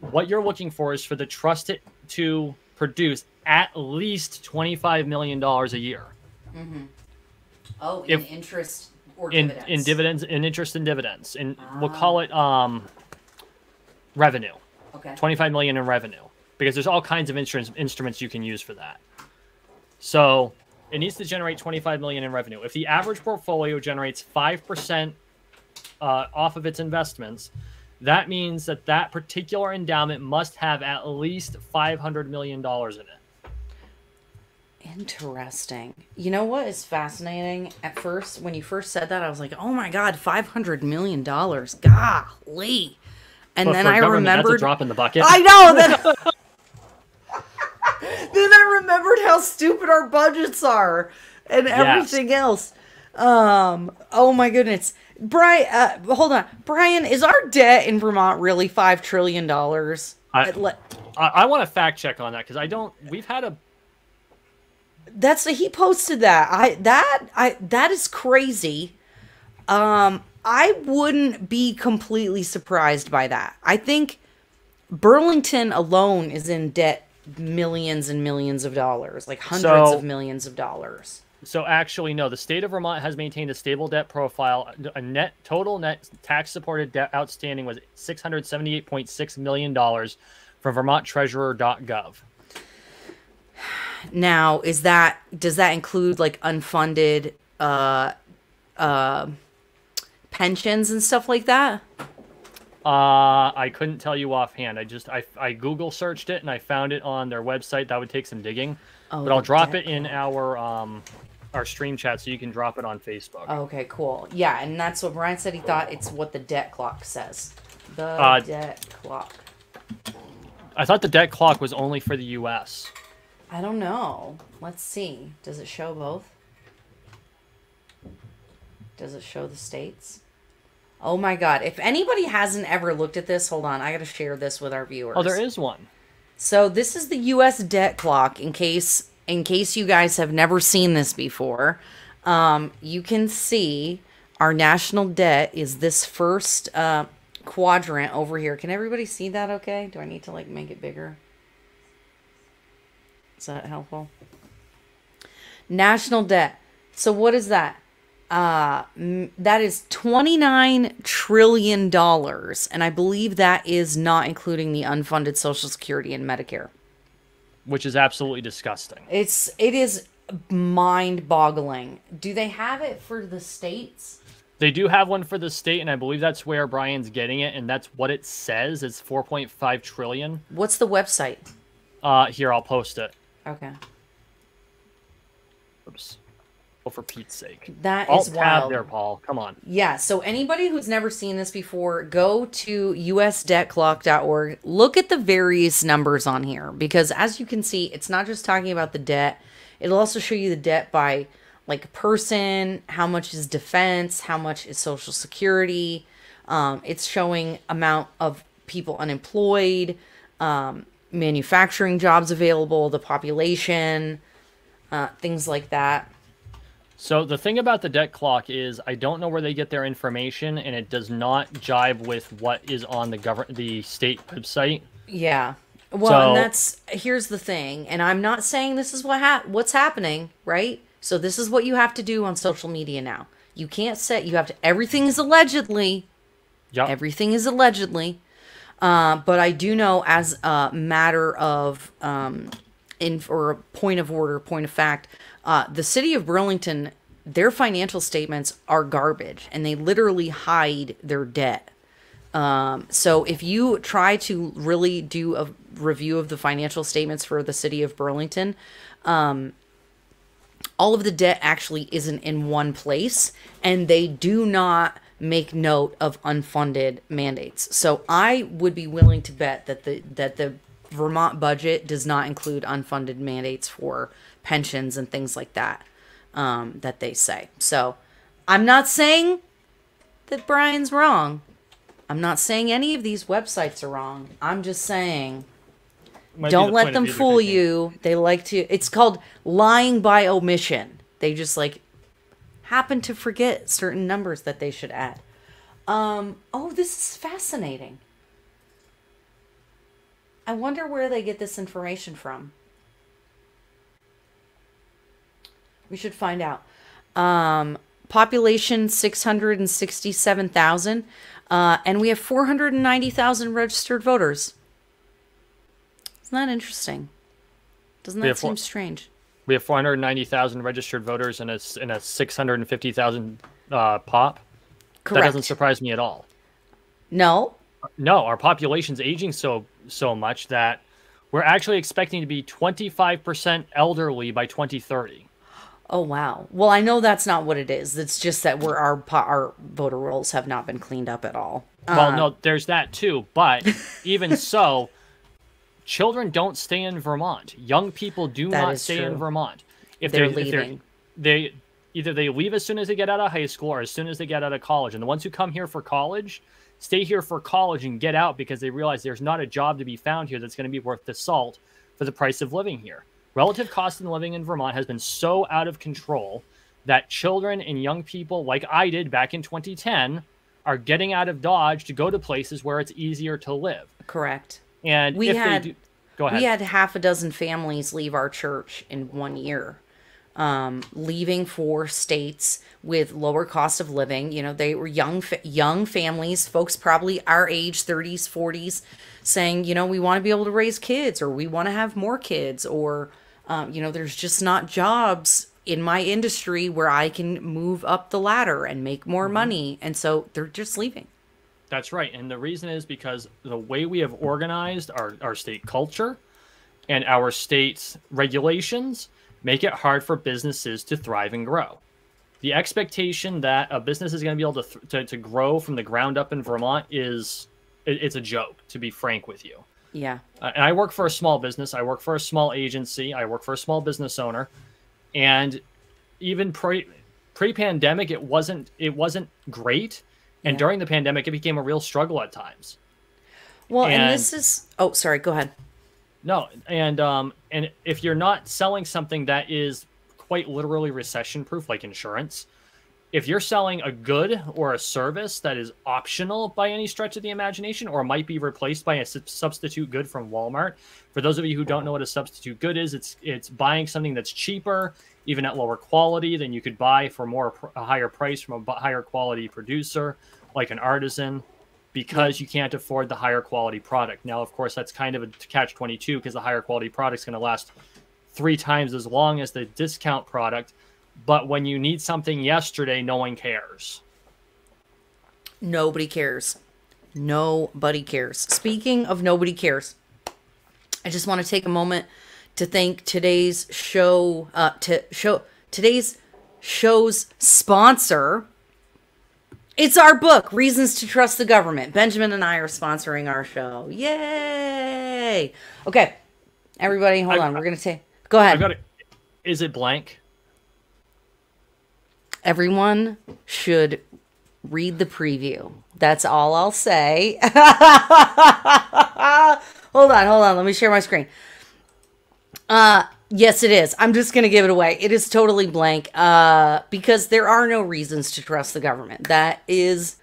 What you're looking for is for the trust to, to produce at least 25 million dollars a year Oh, in interest or in in dividends, in interest and dividends, and we'll call it um revenue. Okay. 25 million in revenue because there's all kinds of insurance instruments you can use for that. So it needs to generate 25 million in revenue. If the average portfolio generates 5% uh, off of its investments, that means that that particular endowment must have at least 500 million dollars in it. Interesting. You know what is fascinating? At first, when you first said that, I was like, "Oh my god, five hundred million dollars! Golly!" And But then I government, that's a remembered. drop in the bucket. I know that. remembered how stupid our budgets are and everything else. Um. Oh my goodness, Brian. Uh, hold on, Brian. Is our debt in Vermont really five trillion dollars? I- Let- I, I want to fact check on that because I don't. We've had a That's he posted that. I that I that is crazy. Um I wouldn't be completely surprised by that. I think Burlington alone is in debt millions and millions of dollars, like hundreds So- of millions of dollars. So actually, no. The state of Vermont has maintained a stable debt profile. A net total net tax supported debt outstanding was six hundred seventy eight point six million dollars from VermontTreasurer.gov. Now, is that does that include like unfunded uh uh pensions and stuff like that? Uh, I couldn't tell you offhand. I just I, I Google searched it and I found it on their website. That would take some digging, Oh, but I'll drop it in our um our stream chat so you can drop it on Facebook. Okay, cool. Yeah, and that's what Brian said. He thought it's what the debt clock says. The Uh, debt clock. I thought the debt clock was only for the U.S. I don't know. Let's see. Does it show both? Does it show the states? Oh my god. If anybody hasn't ever looked at this, hold on. I got to share this with our viewers. Oh, there is one. So this is the US debt clock in case in case you guys have never seen this before. Um, you can see our national debt is this first uh, quadrant over here. Can everybody see that okay? Do I need to like make it bigger? Is that helpful? National debt. So what is that? Uh, that is 29 trillion dollars and I believe that is not including the unfunded social security and Medicare. which is absolutely disgusting. It's it is mind-boggling. Do they have it for the states? They do have one for the state, and I believe that's where Brian's getting it, and that's what it says. It's 4.5 trillion. What's the website? Uh, here I'll post it. Okay. Oops. Oh, for Pete's sake. That Alt is tab wild. there, Paul. Come on. Yeah, so anybody who's never seen this before, go to usdebtclock.org. Look at the various numbers on here because as you can see, it's not just talking about the debt. It'll also show you the debt by like person, how much is defense, how much is social security. Um, it's showing amount of people unemployed, um, manufacturing jobs available, the population, uh, things like that. So the thing about the debt clock is I don't know where they get their information, and it does not jive with what is on the govern the state website. Yeah. Well, So- and that's here's the thing, and I'm not saying this is what ha- what's happening, right? So this is what you have to do on social media now. You can't say you have to. Everything is allegedly. Yep. Everything is allegedly. Uh, but I do know, as a matter of um, in or a point of order, point of fact, uh, the city of Burlington, their financial statements are garbage, and they literally hide their debt. Um, so if you try to really do a review of the financial statements for the city of Burlington, um, all of the debt actually isn't in one place, and they do not make note of unfunded mandates. So I would be willing to bet that the that the Vermont budget does not include unfunded mandates for pensions and things like that um, that they say. So I'm not saying that Brian's wrong. I'm not saying any of these websites are wrong. I'm just saying Might don't the let them fool you. They like to. It's called lying by omission. They just like happen to forget certain numbers that they should add. Um. Oh, this is fascinating. I wonder where they get this information from. We should find out. Um, population six hundred and sixty-seven thousand, uh, and we have four hundred and ninety thousand registered voters. Isn't that interesting? Doesn't that seem strange? We have 490,000 registered voters and a and a 650,000 uh, pop. Correct. That doesn't surprise me at all. no. No, our population's aging so so much that we're actually expecting to be 25% elderly by 2030. Oh wow. Well, I know that's not what it is. It's just that we're our our voter rolls have not been cleaned up at all. Well, Uh, no, there's that too, but even so, children don't stay in Vermont. Young people do not stay in. Vermont. If They're they're, if leaving. they're they either they leave as soon as they get out of high school or as soon as they get out of college. And the ones who come here for college stay here for college and get out because they realize there's not a job to be found here that's going to be worth the salt for the price of living here. Relative cost of living in Vermont has been so out of control that children and young people, like I did back in 2010, are getting out of Dodge to go to places where it's easier to live. correct. And We if had- they do, go ahead. We had half a dozen families leave our church in one year. um, leaving for states with lower cost of living. You know, they were young young families, folks probably our age, 30s, 40s, saying, you know, we want to be able to raise kids or we want to have more kids or um, you know, there's just not jobs in my industry where I can move up the ladder and make more money. And so they're just leaving. That's right. And the reason is because the way we have organized our, our state culture and our state's regulations make it hard for businesses to thrive and grow. The expectation that a business is going to be able to, th- to, to grow from the ground up in Vermont is it, it's a joke, to be frank with you. Yeah. Uh, and I work for a small business. I work for a small agency. I work for a small business owner, and even pre pre pandemic, it wasn't it wasn't great. And Yeah. during the pandemic, it became a real struggle at times. Well, and, And- this is oh, sorry, go ahead. No, and um, and if you're not selling something that is quite literally recession proof, like insurance, if you're selling a good or a service that is optional by any stretch of the imagination, or might be replaced by a substitute good from Walmart, for those of you who don't know what a substitute good is, it's it's buying something that's cheaper, even at lower quality than you could buy for more a higher price from a higher quality producer, like an artisan because you can't afford the higher quality product. Now, of course, that's kind of a catch 22 because the higher quality product is going to last three times as long as the discount product. But when you need something yesterday, no one cares. Nobody cares. Nobody cares. Speaking of nobody cares, I just want to take a moment to thank today's show uh to show today's show's sponsor. It's our book, Reasons to Trust the Government. Benjamin and I are sponsoring our show. Yay! Okay. Everybody, hold I- on. We're going to take Go ahead. I've got it. Is it blank? Everyone should read the preview. That's all I'll say. hold on, hold on. Let me share my screen. Uh yes it is. I'm just going to give it away. It is totally blank uh because there are no reasons to trust the government. That is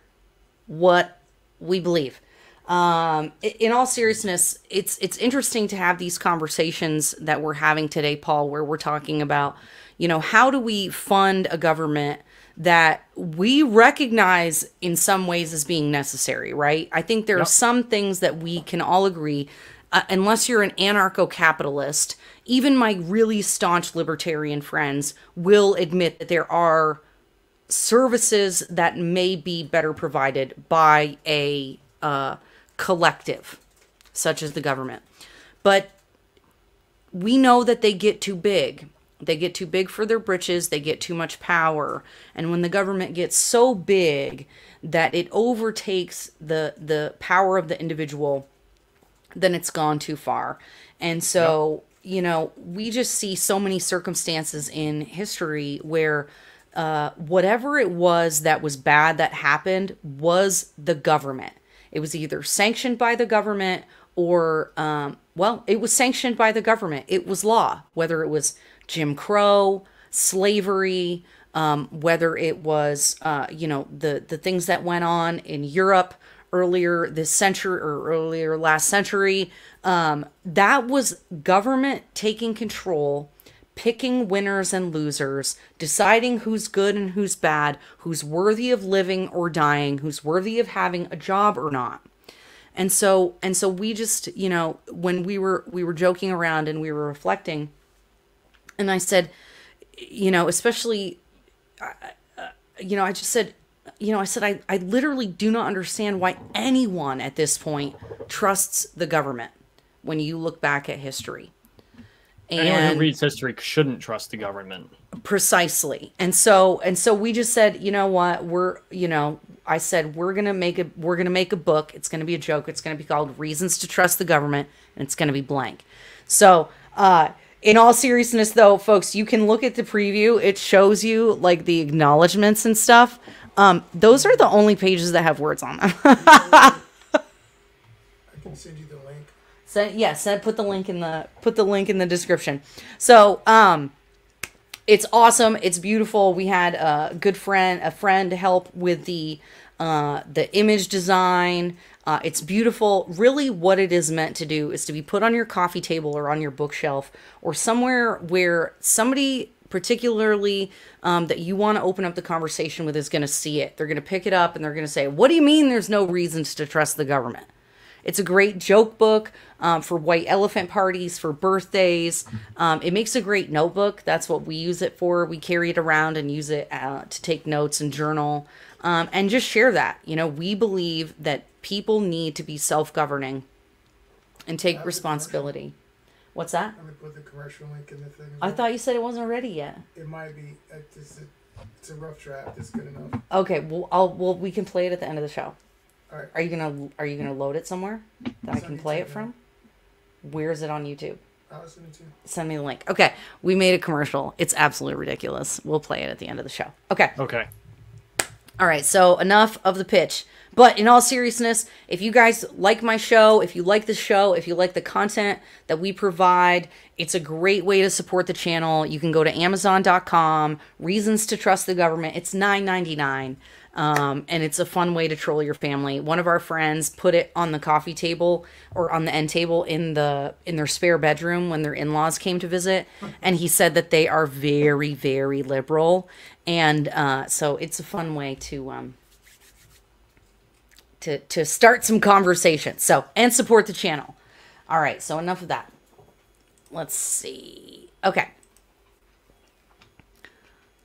what we believe. Um, in all seriousness, it's it's interesting to have these conversations that we're having today, Paul, where we're talking about, you know, how do we fund a government that we recognize in some ways as being necessary, right? I think there are some things that we can all agree, uh, unless you're an anarcho-capitalist, even my really staunch libertarian friends will admit that there are services that may be better provided by a uh, collective, such as the government. But we know that they get too big. They get too big for their britches, they get too much power. And when the government gets so big that it overtakes the the power of the individual, then it's gone too far. And so, you know, we just see so many circumstances in history where uh, whatever it was that was bad that happened was the government. It was either sanctioned by the government or, um, well, it was sanctioned by the government. It was law, whether it was Jim Crow, slavery, um, whether it was, uh, you know, the, the things that went on in Europe earlier this century or earlier last century. Um, that was government taking control, picking winners and losers, deciding who's good and who's bad, who's worthy of living or dying, who's worthy of having a job or not. And so and so we just, you know, when we were we were joking around and we were reflecting and I said, you know, especially you know, I just said, you know, I said, I, I literally do not understand why anyone at this point trusts the government when you look back at history. Anyone And who reads history shouldn't trust the government. precisely. And so, and so we just said, you know what, we're, you know, I said, we're going to make a, we're going to make a book. It's going to be a joke. It's going to be called Reasons to Trust the Government. And it's going to be blank. So, uh, in all seriousness though, folks, you can look at the preview. It shows you like the acknowledgments and stuff. Um, those are the only pages that have words on them. I can send you the link. Send yeah, send put the link in the put the link in the description. So um it's awesome. It's beautiful. We had a good friend, a friend help with the uh, the image design. Uh, it's beautiful. Really, what it is meant to do is to be put on your coffee table or on your bookshelf or somewhere where somebody particularly um, that you want to open up the conversation with, is going to see it. They're going to pick it up and they're going to say, What do you mean there's no reasons to trust the government? It's a great joke book um, for white elephant parties, for birthdays. Um, it makes a great notebook. That's what we use it for. We carry it around and use it uh, to take notes and journal um, and just share that. You know, we believe that people need to be self governing and take Have the responsibility. What's that? I'm gonna put the commercial link in the thing. I thought you said it wasn't ready yet. it might be. uh, It's a, it's a rough draft. It's good enough. Okay, well, I'll well we can play it at the end of the show. All right. Are you gonna Are you gonna load it somewhere that I It's on can play it YouTube now. from? Where is it on YouTube? I'll listen to you. Send me the link. Okay, we made a commercial. It's absolutely ridiculous. We'll play it at the end of the show. Okay. Okay. All right, so enough of the pitch. But in all seriousness, if you guys like my show, if you like the show, if you like the content that we provide, it's a great way to support the channel. You can go to amazon.com, reasons to trust the government. It's $9.99. Um, and it's a fun way to troll your family. One of our friends put it on the coffee table or on the end table in the in their spare bedroom when their in-laws came to visit, and he said that they are very very liberal, and uh, so it's a fun way to um, to to start some conversation. So and support the channel. All right, so enough of that. Let's see. Okay.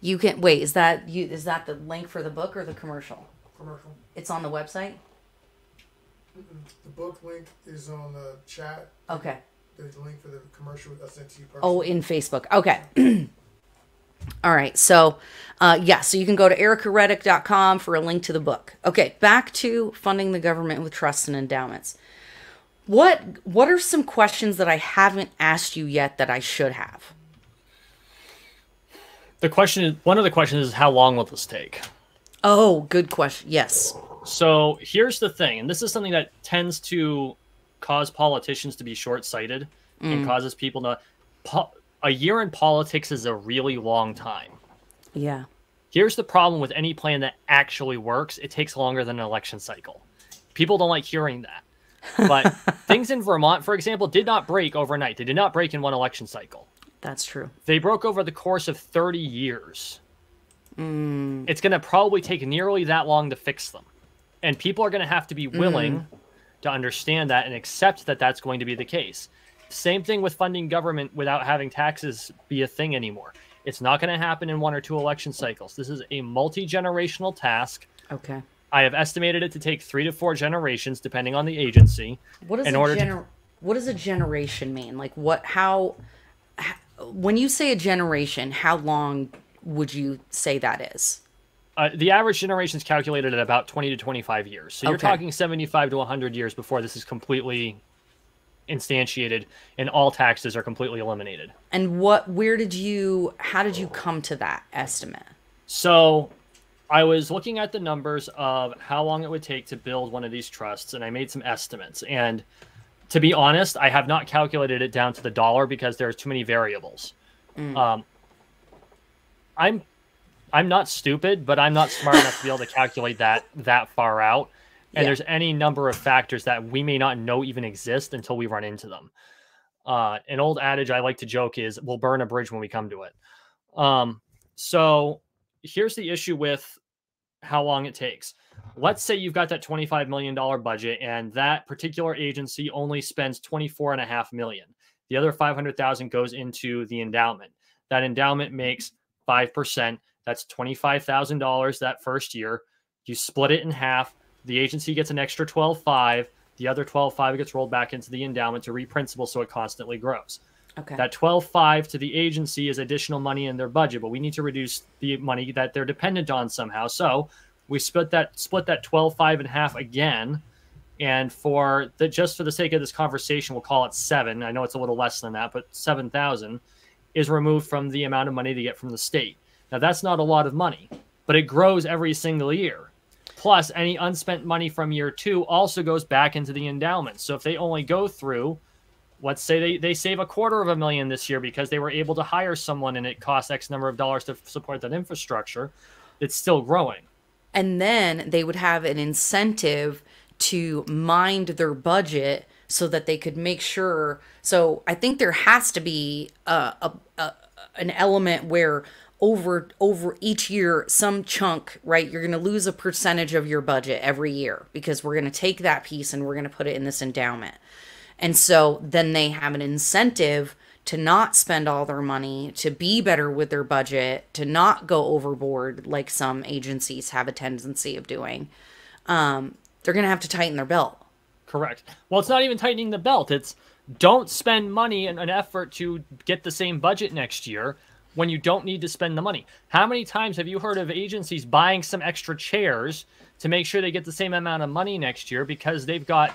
You can wait. Is that you? Is that the link for the book or the commercial? Commercial. It's on the website. The book link is on the chat. Okay. The link for the commercial I sent to you. Oh, in Facebook. Okay. All right. So, uh, yeah. So you can go to ericareddick.com for a link to the book. Okay. Back to funding the government with trusts and endowments. What What are some questions that I haven't asked you yet that I should have? The question is one of the questions is how long will this take? Oh, good question. Yes. So here's the thing, and this is something that tends to cause politicians to be short-sighted and causes people to. Po- a year in politics is a really long time. Yeah. Here's the problem with any plan that actually works: it takes longer than an election cycle. People don't like hearing that. But things in Vermont, for example, did not break overnight. They did not break in one election cycle. That's true. They broke over the course of 30 years. Mm. It's going to probably take nearly that long to fix them. And people are going to have to be willing mm. to understand that and accept that that's going to be the case. Same thing with funding government without having taxes be a thing anymore. It's not going to happen in one or two election cycles. This is a multi generational task. Okay. I have estimated it to take three to four generations, depending on the agency. What does In a order to- What does a generation mean? Like what? How? h- When you say a generation, how long would you say that is? Uh, the average generation is calculated at about 20 to 25 years. So you're Okay. talking 75 to 100 years before this is completely instantiated and all taxes are completely eliminated. And what? Where did you? How did you come to that estimate? So I was looking at the numbers of how long it would take to build one of these trusts and I made some estimates. And to be honest, I have not calculated it down to the dollar because there's too many variables. Um, I'm I'm not stupid, but I'm not smart enough to be able to calculate that that far out. And Yeah. there's any number of factors that we may not know even exist until we run into them. Uh, an old adage I like to joke is we'll burn a bridge when we come to it. Um, so here's the issue with how long it takes. Let's say you've got that $25 million budget and that particular agency only spends 24 and a half million. The other 500,000 goes into the endowment. That endowment makes 5%. That's $25,000 that first year. You split it in half. The agency gets an extra 12.5. The other 12.5 gets rolled back into the endowment to reprinciple so it constantly grows. Okay. That 12.5 to the agency is additional money in their budget, but we need to reduce the money that they're dependent on somehow. So we split that split that 12.5 in half again. And for the just for the sake of this conversation, we'll call it seven. I know it's a little less than that, but seven thousand is removed from the amount of money they get from the state. Now that's not a lot of money, but it grows every single year. Plus, any unspent money from year two also goes back into the endowment. So if they only go through let's say they, they save a quarter of a million this year because they were able to hire someone and it costs X number of dollars to support that infrastructure, it's still growing. and then they would have an incentive to mind their budget so that they could make sure so i think there has to be a, a, a an element where over over each year some chunk right you're going to lose a percentage of your budget every year because we're going to take that piece and we're going to put it in this endowment and so then they have an incentive to not spend all their money to be better with their budget to not go overboard like some agencies have a tendency of doing um, they're going to have to tighten their belt Correct. Well, it's not even tightening the belt. It's don't spend money in an effort to get the same budget next year when you don't need to spend the money. How many times have you heard of agencies buying some extra chairs to make sure they get the same amount of money next year because they've got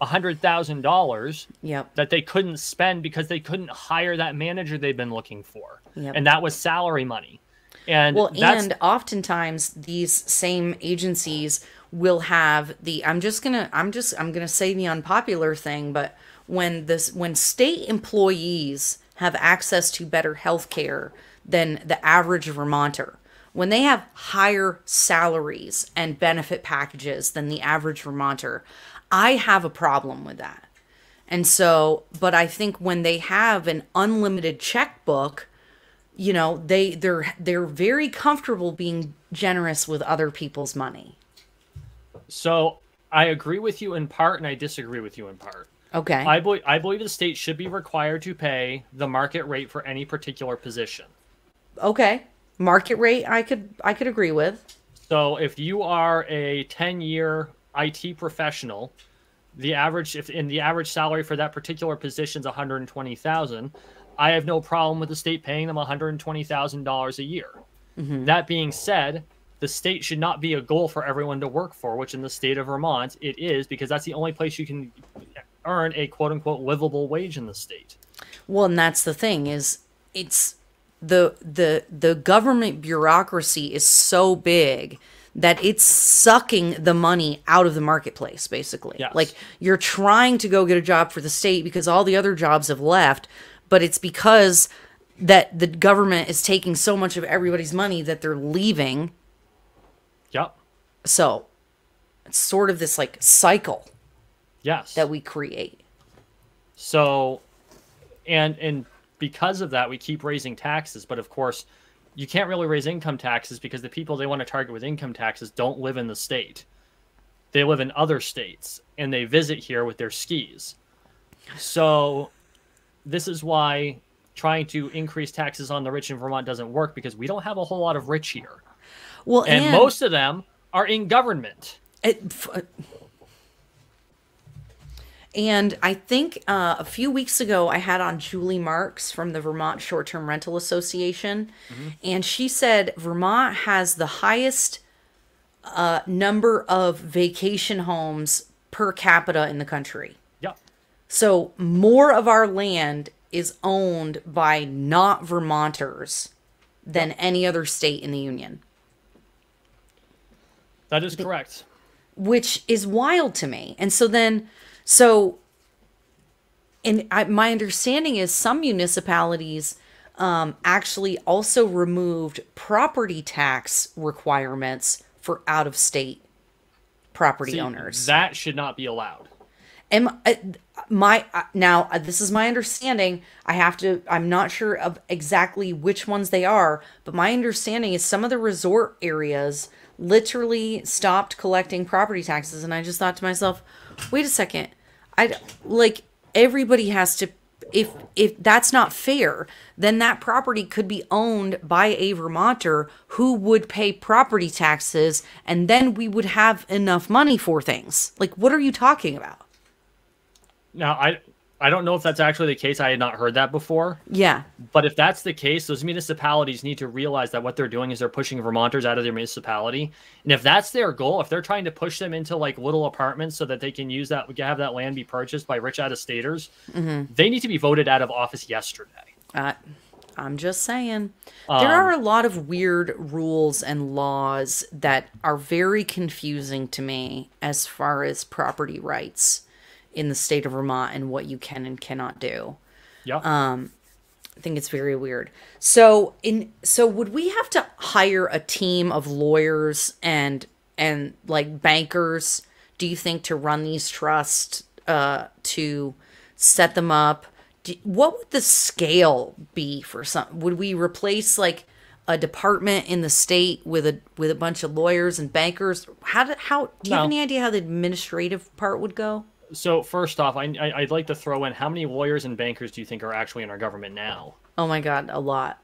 a hundred thousand dollars yep that they couldn't spend because they couldn't hire that manager they've been looking for, Yep. and that was salary money. And Well, and oftentimes these same agencies will have the I'm just going to I'm just I'm going to say the unpopular thing, but when this when state employees have access to better health care than the average Vermonter, when they have higher salaries and benefit packages than the average Vermonter, I have a problem with that. And so, but I think when they have an unlimited checkbook, you know they they're they're very comfortable being generous with other people's money so I agree with you in part, and I disagree with you in part. Okay I believe I believe the state should be required to pay the market rate for any particular position. okay market rate i could i could agree with So if you are a 10-year IT professional, the average if in the average salary for that particular position is 120,000, I have no problem with the state paying them $120,000 a year. Mm-hmm. That being said, the state should not be a goal for everyone to work for, which in the state of Vermont it is because that's the only place you can earn a quote unquote livable wage in the state. well and that's the thing is it's the the the government bureaucracy is so big that it's sucking the money out of the marketplace basically Yes. like you're trying to go get a job for the state because all the other jobs have left but it's because that the government is taking so much of everybody's money that they're leaving Yep. So it's sort of this like cycle Yes. that we create. So, and and because of that, we keep raising taxes. But of course, you can't really raise income taxes because the people they want to target with income taxes don't live in the state. They live in other states and they visit here with their skis. So, this is why trying to increase taxes on the rich in Vermont doesn't work because we don't have a whole lot of rich here. Well, And, and, most of them are in government. it, f- uh, and I think uh, a few weeks ago I had on Julie Marks from the Vermont Short Term Rental Association, and she said Vermont has the highest uh, number of vacation homes per capita in the country. Yep. So more of our land is owned by not Vermonters than any other state in the union, That is correct. which is wild to me. And so then, so, and I, my understanding is some municipalities um, actually also removed property tax requirements for out of state property See, owners. That should not be allowed. Am uh, my uh, now uh, this is my understanding. I have to. I'm not sure of exactly which ones they are, but my understanding is some of the resort areas literally stopped collecting property taxes, and I just thought to myself, wait a second, I like everybody has to. If if that's not fair, then that property could be owned by a Vermonter who would pay property taxes, and then we would have enough money for things. Like, what are you talking about? Now, I I don't know if that's actually the case. I had not heard that before. Yeah. But if that's the case, those municipalities need to realize that what they're doing is they're pushing Vermonters out of their municipality. And if that's their goal, if they're trying to push them into like little apartments so that they can use that, have that land be purchased by rich out of staters, they need to be voted out of office yesterday. Uh, I'm just saying. Um, there are a lot of weird rules and laws that are very confusing to me as far as property rights in the state of Vermont and what you can and cannot do. Yeah. Um, I think it's very weird. So in so would we have to hire a team of lawyers and and like bankers do you think to run these trusts uh to set them up d- what would the scale be for some? Would we replace like a department in the state with a with a bunch of lawyers and bankers? How did how do you have any idea how the administrative part would go? So first off, I, I I'd like to throw in how many lawyers and bankers do you think are actually in our government now? Oh my god, a lot.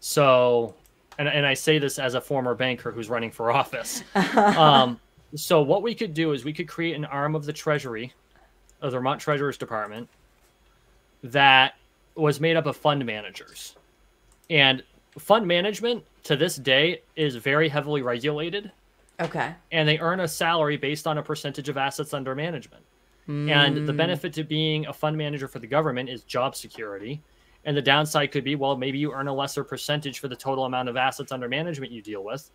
So, and and I say this as a former banker who's running for office. um, so what we could do is we could create an arm of the Treasury, of the Vermont Treasurer's Department, that was made up of fund managers, and fund management to this day is very heavily regulated, Okay. and they earn a salary based on a percentage of assets under management. And the mm. benefit to being a fund manager for the government is job security. And the downside could be, well, maybe you earn a lesser percentage for the total amount of assets under management you deal with,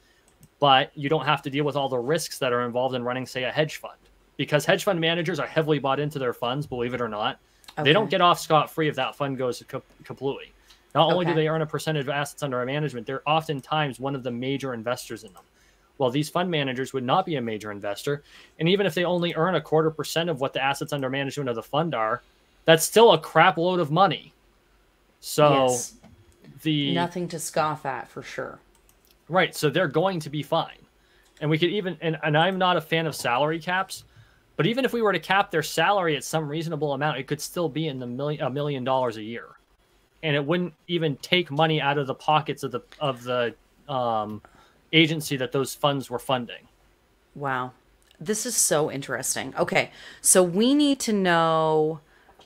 but you don't have to deal with all the risks that are involved in running, say, a hedge fund. Because hedge fund managers are heavily bought into their funds, believe it or not. They don't get off scot free if that fund goes kaplooey. Not only do they earn a percentage of assets under management, they're oftentimes one of the major investors in them. Well, these fund managers would not be a major investor. And even if they only earn a quarter percent of what the assets under management of the fund are, that's still a crap load of money. So yes. the Nothing to scoff at for sure. right, so they're going to be fine. And we could even and, and I'm not a fan of salary caps, but even if we were to cap their salary at some reasonable amount, it could still be in the million a million dollars a year. And it wouldn't even take money out of the pockets of the of the um, agency that those funds were funding. Wow. This is so interesting. Okay. So we need to know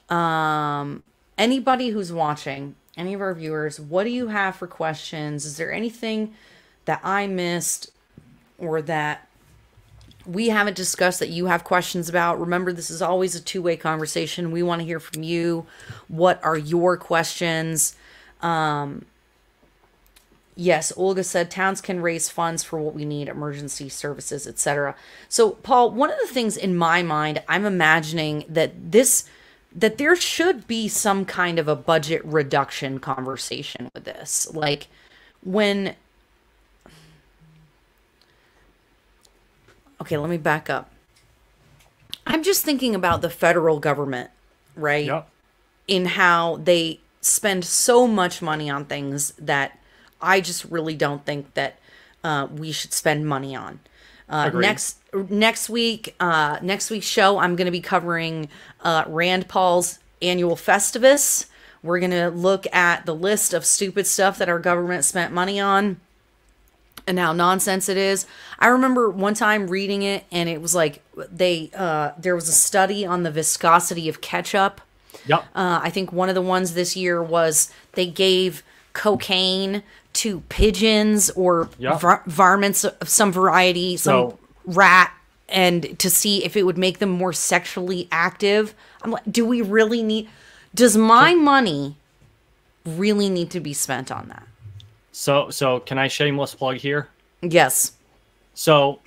um anybody who's watching, any of our viewers, what do you have for questions? Is there anything that I missed or that we haven't discussed that you have questions about? Remember, this is always a two-way conversation. We want to hear from you. What are your questions? Yes, Olga said towns can raise funds for what we need, emergency services, etc. So, Paul, one of the things in my mind, I'm imagining that this that there should be some kind of a budget reduction conversation with this. Like when Okay, let me back up. I'm just thinking about the federal government, right? Yep. in how they spend so much money on things that I just really don't think that uh, we should spend money on. Uh, next next week, uh, next week's show, I'm going to be covering uh, Rand Paul's annual Festivus. We're going to look at the list of stupid stuff that our government spent money on and how nonsense it is. I remember one time reading it and it was like they uh there was a study on the viscosity of ketchup. Yep. Uh I think one of the ones this year was they gave cocaine to pigeons or Yeah. var- varmints of some variety, some So- rat and to see if it would make them more sexually active. I'm like, do we really need does my money really need to be spent on that? So so can I shameless plug here? Yes. So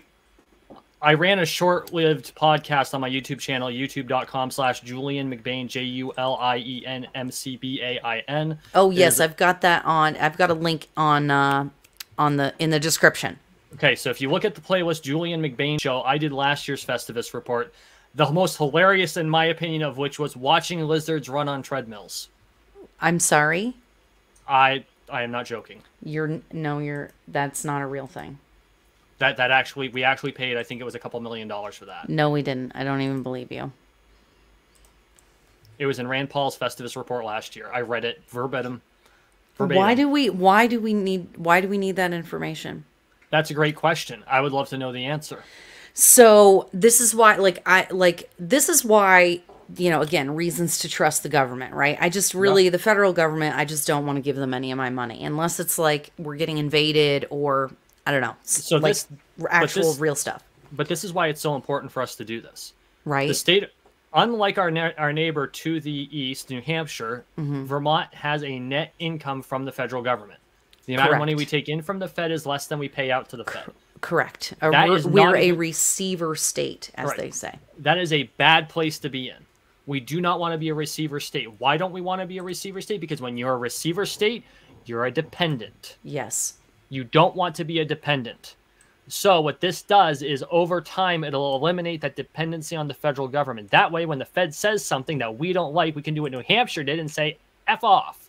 I ran a short-lived podcast on my YouTube channel, youtube.com slash Julien McBain, J-U-L-I-E-N-M-C-B-A-I-N. Oh yes, I've got that on. I've got a link on uh on the in the description. Okay, so if you look at the playlist Julien McBain show, I did last year's Festivus report. The most hilarious, in my opinion, of which was watching lizards run on treadmills. I'm sorry. I I am not joking. You're no, you're that's not a real thing. That that actually we actually paid. I think it was a couple million dollars for that. No, we didn't. I don't even believe you. It was in Rand Paul's Festivus report last year. I read it verbatim. verbatim. Why do we why do we need why do we need that information? That's a great question. I would love to know the answer. So this is why like I like this is why you know again reasons to trust the government right i just really the federal government i just don't want to give them any of my money unless it's like we're getting invaded or i don't know So like this- actual this- real stuff But this is why it's so important for us to do this. right The state, unlike our ne- our neighbor to the east, New Hampshire, Mm-hmm. Vermont has a net income from the federal government. The amount of money we take in from the Fed is less than we pay out to the Fed. Correct. A That is we're a a- receiver state, as Right. they say. That is a bad place to be in. We do not want to be a receiver state. Why don't we want to be a receiver state? Because when you're a receiver state, you're a dependent. Yes. You don't want to be a dependent. So what this does is over time it'll eliminate that dependency on the federal government. That way when the Fed says something that we don't like, we can do what New Hampshire did and say F off.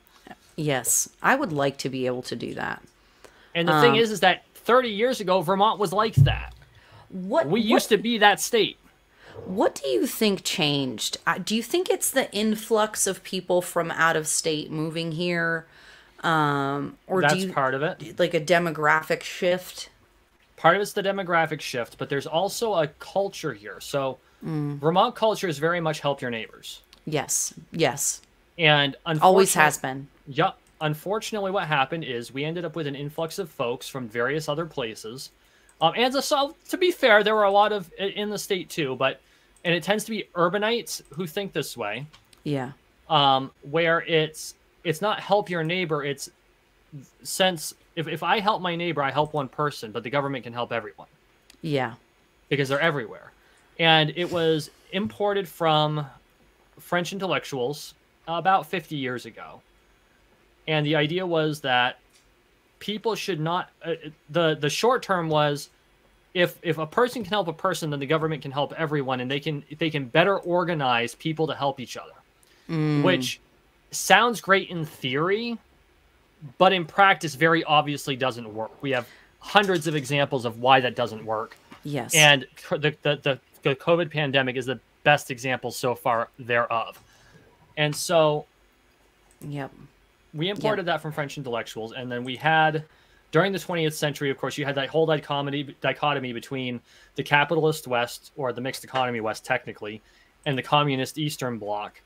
Yes, I would like to be able to do that. And the Um, thing is is that 30 years ago Vermont was like that. What We what- used to be that state. What do you think changed? Uh, Do you think it's the influx of people from out of state moving here, um, or That's do you part of it. like a demographic shift? part of it's the demographic shift, but there's also a culture here. So Mm. Vermont culture is very much help your neighbors. Yes, yes, And always has been. Yeah. Unfortunately, what happened is we ended up with an influx of folks from various other places. Um, and so, to be fair, there were a lot of in the state too, but and it tends to be urbanites who think this way, Yeah, um, where it's it's not help your neighbor. It's since if, if I help my neighbor, I help one person, but the government can help everyone yeah, because they're everywhere. And it was imported from French intellectuals about 50 years ago. And the idea was that people should not uh, the the short term was if if a person can help a person then the government can help everyone and they can they can better organize people to help each other. Mm, Which sounds great in theory, but in practice very obviously doesn't work. We have hundreds of examples of why that doesn't work. yes, And the, the, the, the COVID pandemic is the best example so far thereof. And so yep, we imported that from French intellectuals. And then we had, during the 20th century, of course, you had that whole dichotomy, dichotomy between the capitalist West, or the mixed economy West, technically, and the communist Eastern Bloc,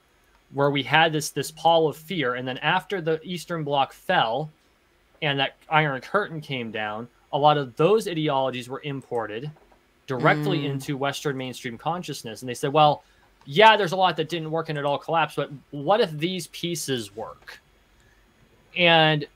where we had this, this pall of fear. And then after the Eastern Bloc fell and that Iron Curtain came down, a lot of those ideologies were imported directly Mm. into Western mainstream consciousness. And they said, well, yeah, there's a lot that didn't work and it all collapsed, but what if these pieces work? And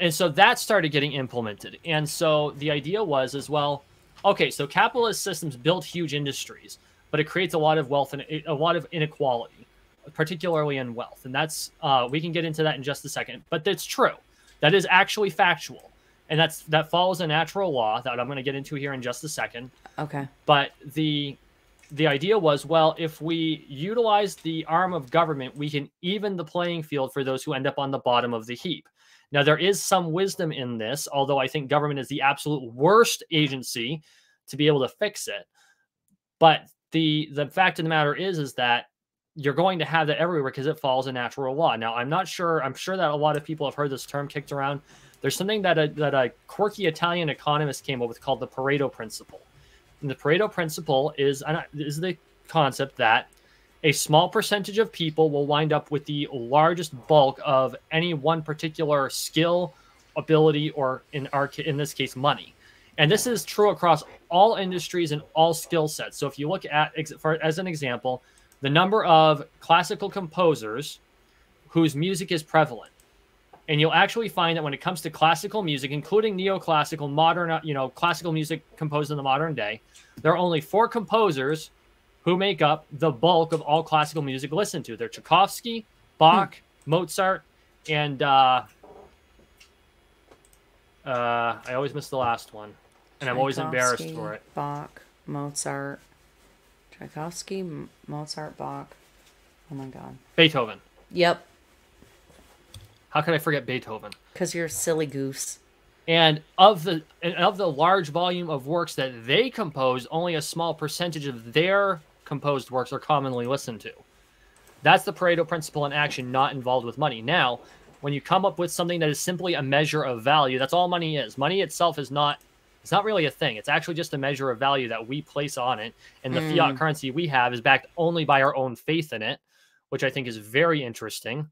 and so that started getting implemented. And so the idea was as well, okay, so capitalist systems build huge industries, but it creates a lot of wealth and a lot of inequality, particularly in wealth. And that's uh, we can get into that in just a second, but that's true. That is actually factual. And that's that follows a natural law that I'm going to get into here in just a second okay, but the the idea was well if we utilize the arm of government we can even the playing field for those who end up on the bottom of the heap now there is some wisdom in this although i think government is the absolute worst agency to be able to fix it but the the fact of the matter is is that you're going to have that everywhere because it follows a natural law now i'm not sure i'm sure that a lot of people have heard this term kicked around there's something that a, that a quirky italian economist came up with called the pareto principle and the Pareto principle is is the concept that a small percentage of people will wind up with the largest bulk of any one particular skill, ability, or in our in this case, money. And this is true across all industries and all skill sets. So if you look at, for, as an example, the number of classical composers whose music is prevalent, and you'll actually find that when it comes to classical music, including neoclassical, modern, uh, you know, classical music composed in the modern day, there are only four composers who make up the bulk of all classical music listened to. They're Tchaikovsky, Bach, Mozart, and uh, uh, I always miss the last one, and I'm always embarrassed for it. Bach, Mozart, Tchaikovsky, Mozart, Bach. Oh my God. Beethoven. Yep, How could I forget Beethoven? because you're a silly goose. And of the and of the large volume of works that they compose, only a small percentage of their composed works are commonly listened to. That's the Pareto principle in action, not involved with money. Now, when you come up with something that is simply a measure of value, that's all money is. Money itself is not it's not really a thing. It's actually just a measure of value that we place on it. And the fiat currency we have is backed only by our own faith in it, which I think is very interesting.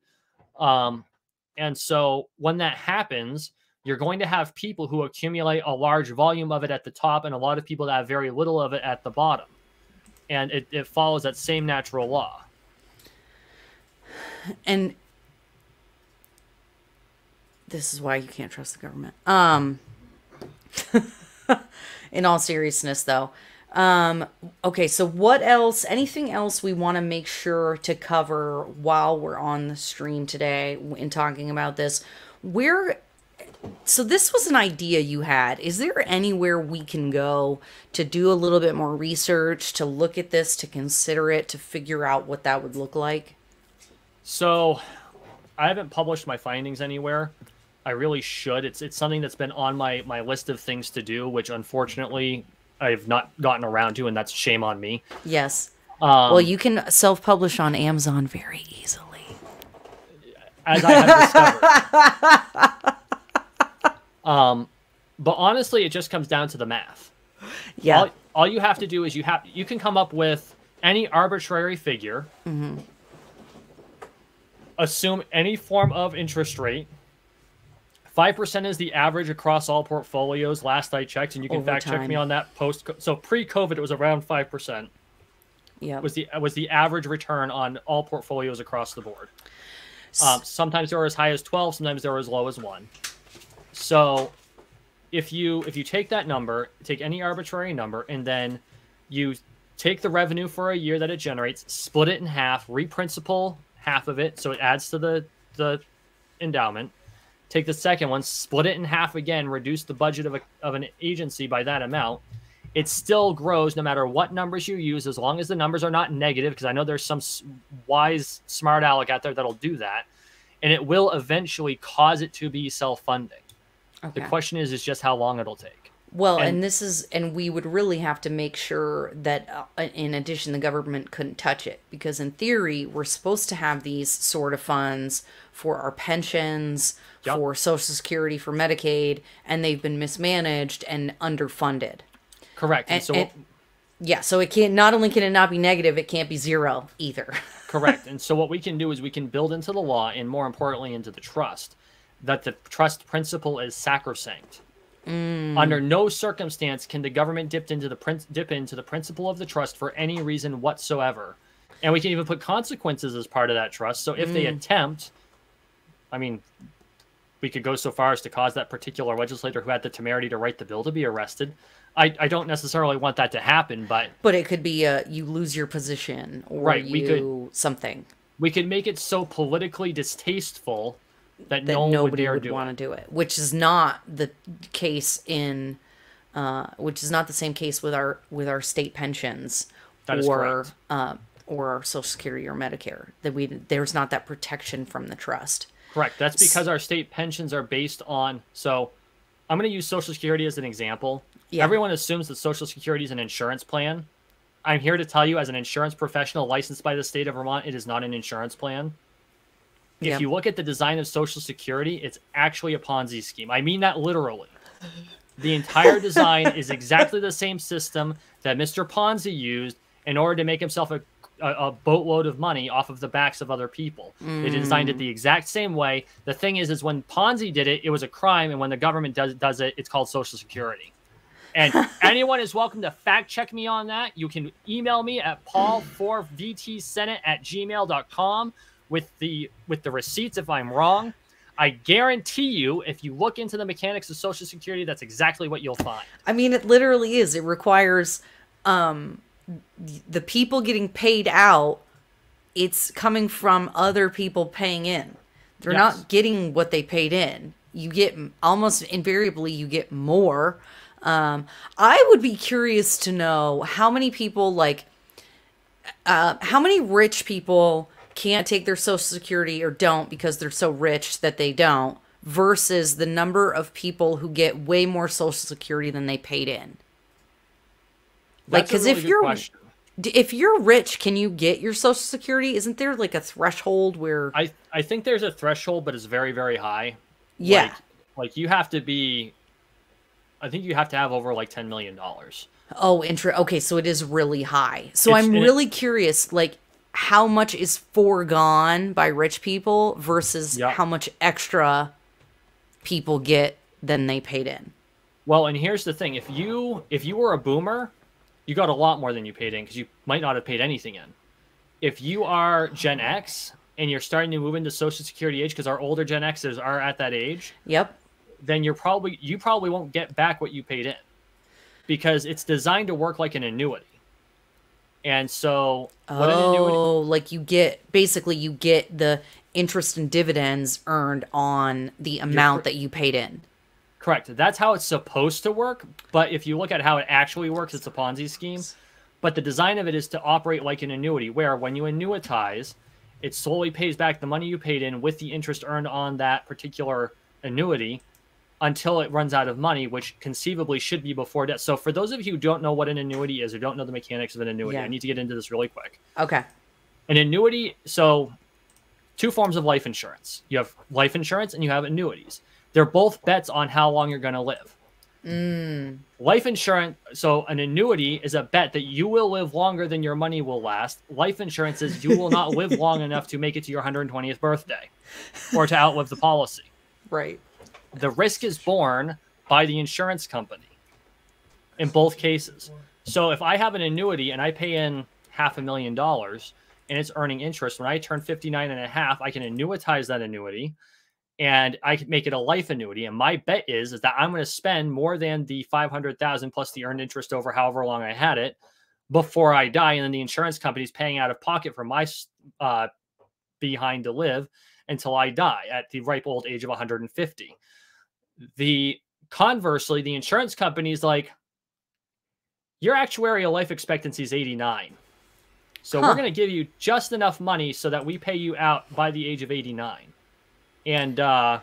Um, and so when that happens, you're going to have people who accumulate a large volume of it at the top and a lot of people that have very little of it at the bottom. And it, it follows that same natural law. and this is why you can't trust the government. Um, in all seriousness, though, um, okay. So, what else? Anything else we want to make sure to cover while we're on the stream today in talking about this? Where, so this was an idea you had. Is there anywhere we can go to do a little bit more research, to look at this, to consider it, to figure out what that would look like? So, I haven't published my findings anywhere. I really should. It's it's something that's been on my my list of things to do, which unfortunately I've not gotten around to, and that's shame on me. Yes. Um, well, you can self-publish on Amazon very easily. as I have discovered. um, but honestly, it just comes down to the math. Yeah. All, all you have to do is you have you can come up with any arbitrary figure. Mm-hmm. Assume any form of interest rate. Five percent is the average across all portfolios. Last I checked, and you can Over fact check me on that. Post so pre-COVID, it was around five percent. yeah. Was the was the average return on all portfolios across the board. Um, sometimes they were as high as 12, sometimes they were as low as 1. So if you if you take that number, take any arbitrary number and then you take the revenue for a year that it generates, split it in half, reprinciple half of it so it adds to the the endowment. Take the second one, split it in half again, reduce the budget of, a, of an agency by that amount. It still grows no matter what numbers you use, as long as the numbers are not negative. Because I know there's some wise, smart aleck out there that'll do that, and it will eventually cause it to be self-funding. Okay. The question is, is just how long it'll take. Well, and, And- this is, and we would really have to make sure that, uh, in addition, the government couldn't touch it because, in theory, we're supposed to have these sort of funds for our pensions, Yep. for Social Security, for Medicaid, and they've been mismanaged and underfunded. Correct. And, And- so, and- Yeah, so it can't. Not only can it not be negative, it can't be zero either. correct. And so, what we can do is we can build into the law, and more importantly, into the trust, that the trust principal is sacrosanct. Under no circumstance can the government dip into the prin- dip into the principal of the trust for any reason whatsoever. And we can even put consequences as part of that trust. So if they attempt, I mean, we could go so far as to cause that particular legislator who had the temerity to write the bill to be arrested. I, I don't necessarily want that to happen, but but it could be uh, you lose your position or Right, you we could- something we could make it so politically distasteful that, that no one would nobody would want to do it, which is not the case in, uh, which is not the same case with our with our state pensions or uh, or our Social Security or Medicare. That we there's not that protection from the trust. Correct. That's because our state pensions are based on. So, I'm going to use Social Security as an example. Yeah. Everyone assumes that Social Security is an insurance plan. I'm here to tell you, as an insurance professional licensed by the state of Vermont, it is not an insurance plan. If Yeah. you look at the design of Social Security, it's actually a Ponzi scheme. I mean that literally. The entire design is exactly the same system that Mr. Ponzi used in order to make himself a, a, a boatload of money off of the backs of other people. They designed it the exact same way. The thing is, is when Ponzi did it, it was a crime, and when the government does does it, it's called Social Security. And anyone is welcome to fact check me on that. You can email me at paul4vtsenate at gmail.com with the with the receipts if I'm wrong. I guarantee you, if you look into the mechanics of Social Security, that's exactly what you'll find. I mean, it literally is. It requires um, the people getting paid out. It's coming from other people paying in. They're Yes. not getting what they paid in. You get almost invariably you get more. Um, I would be curious to know how many people like uh, how many rich people can't take their social security or don't because they're so rich that they don't versus the number of people who get way more social security than they paid in Like, because really if you're- question. If you're rich can you get your social security isn't there like a threshold where I I think there's a threshold, but it's very very high. yeah Like, like you have to be. I think you have to have over like ten million dollars. Oh, intro. Okay, so it is really high. So It's- I'm really curious, like how much is foregone by rich people versus Yeah. how much extra people get than they paid in. Well, and here's the thing: if you if you were a boomer, you got a lot more than you paid in because you might not have paid anything in. If you are Gen X and you're starting to move into Social Security age, because our older Gen Xers are at that age, Yep. then you're probably you probably won't get back what you paid in because it's designed to work like an annuity. And so, what Oh, like you get basically you get the interest and dividends earned on the amount that you paid in. Correct. That's how it's supposed to work. But if you look at how it actually works, it's a Ponzi scheme. But the design of it is to operate like an annuity, where when you annuitize, it solely pays back the money you paid in with the interest earned on that particular annuity until it runs out of money, which conceivably should be before death. So, for those of you who don't know what an annuity is or don't know the mechanics of an annuity, Yeah. I need to get into this really quick. Okay. An annuity, so two forms of life insurance. You have life insurance and you have annuities. They're both bets on how long you're going to live. Mm. Life insurance, so an annuity is a bet that you will live longer than your money will last. Life insurance is you will not live long enough to make it to your 120th birthday or to outlive the policy. Right. The risk is borne by the insurance company in both cases. So if I have an annuity and I pay in half a million dollars and it's earning interest, when I turn 59 and a half, I can annuitize that annuity and I can make it a life annuity. And my bet is, is that I'm going to spend more than the 500,000 plus the earned interest over however long I had it before I die. And then the insurance company's paying out of pocket for my uh, behind to live until I die at the ripe old age of 150. The conversely, the insurance company is like, your actuarial life expectancy is 89. So Huh. we're going to give you just enough money so that we pay you out by the age of 89. And uh,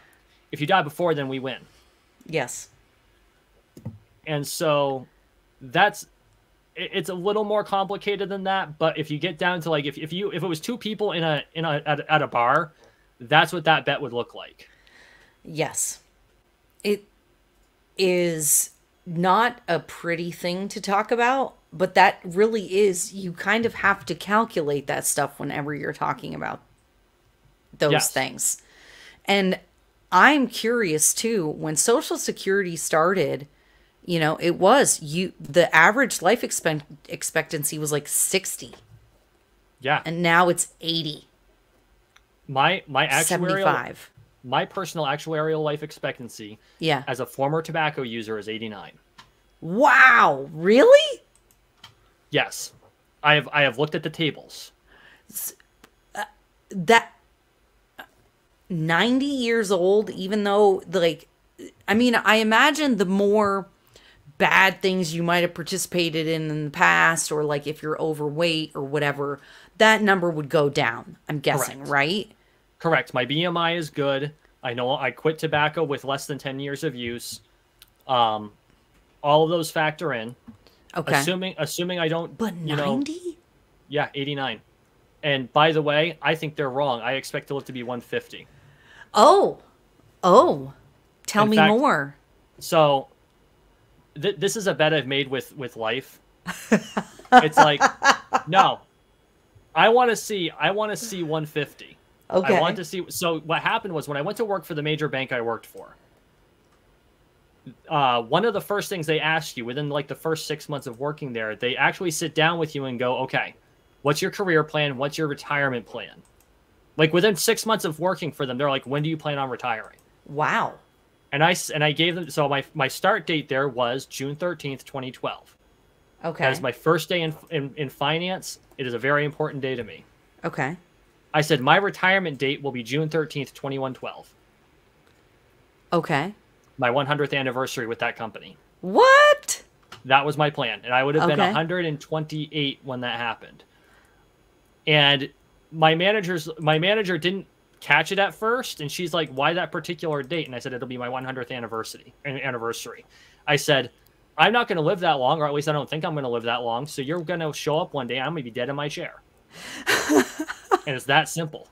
if you die before, then we win. Yes. And so that's it's a little more complicated than that. But if you get down to like if, if you if it was two people in a in a at, at a bar, that's what that bet would look like. Yes. It is not a pretty thing to talk about, but that really is. You kind of have to calculate that stuff whenever you're talking about those Yes. things. And I'm curious too, when Social Security started, you know, it was you the average life expect, expectancy was like 60 Yeah. and now it's 80, My my actuarial 75. My personal actuarial life expectancy Yeah. as a former tobacco user is 89. Wow, really? Yes. I have I have looked at the tables. Uh, that 90 years old even though like i mean i imagine the more bad things you might have participated in in the past or like if you're overweight or whatever that number would go down i'm guessing Correct. right Correct. My BMI is good. I know I quit tobacco with less than 10 years of use. Um all of those factor in. okay Assuming assuming I don't but you know 90 Yeah, 89. And by the way, I think they're wrong. I expect to live to be 150. oh oh tell In me fact- more So th- this is a bet I've made with with life. it's like no. I want to see I want to see 150. Okay I want to see so what happened was when I went to work for the major bank I worked for. Uh, one of the first things they ask you within like the first six months of working there, they actually sit down with you and go, "Okay, what's your career plan? What's your retirement plan?" Like within six months of working for them, they're like, "When do you plan on retiring?" wow And I and I gave them so my my start date there was June thirteenth, twenty twelve. okay That is my first day in, in in finance. It is a very important day to me. okay I said my retirement date will be June thirteenth, twenty one twelve. okay My one hundredth anniversary with that company. what That was my plan, and I would have been 128 when that happened. And my manager's my manager didn't catch it at first, and she's like, "Why that particular date?" And I said, "It'll be my 100th anniversary." Anniversary. I said, "I'm not going to live that long, or at least I don't think I'm going to live that long. So you're going to show up one day, I'm going to be dead in my chair." and it's that simple.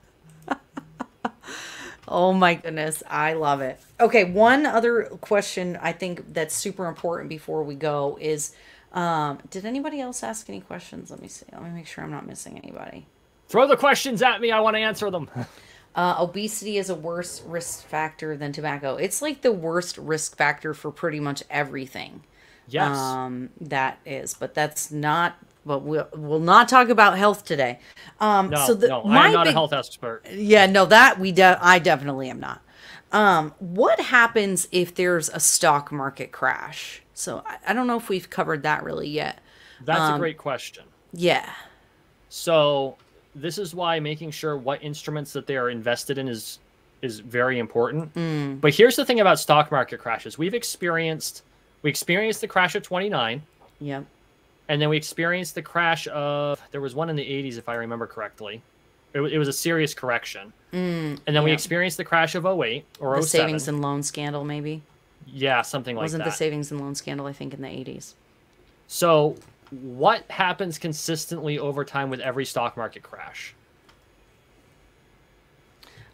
Oh my goodness, I love it. Okay, one other question I think that's super important before we go is um did anybody else ask any questions? Let me see. Let me make sure I'm not missing anybody. Throw the questions at me. I want to answer them. Uh, obesity is a worse risk factor than tobacco. It's like the worst risk factor for pretty much everything. yes. Um, that is, but that's not. But we'll we'll not talk about health today. Um, no, so the, no, my I am not big- a health expert. Yeah, no, that we de- I definitely am not. Um, what happens if there's a stock market crash? So I, I don't know if we've covered that really yet. That's a Um, great question. Yeah. So this is why making sure what instruments that they are invested in is is very important. But here's the thing about stock market crashes: we've experienced we experienced the crash of 29, Yep. And then we experienced the crash of there was one in the 80s if I remember correctly. It, it was a serious correction, and then we experienced the crash of 08 or The 07. savings and loan scandal, maybe. yeah, something like that. Wasn't the savings and loan scandal, I think, in the 80s? So, what happens consistently over time with every stock market crash?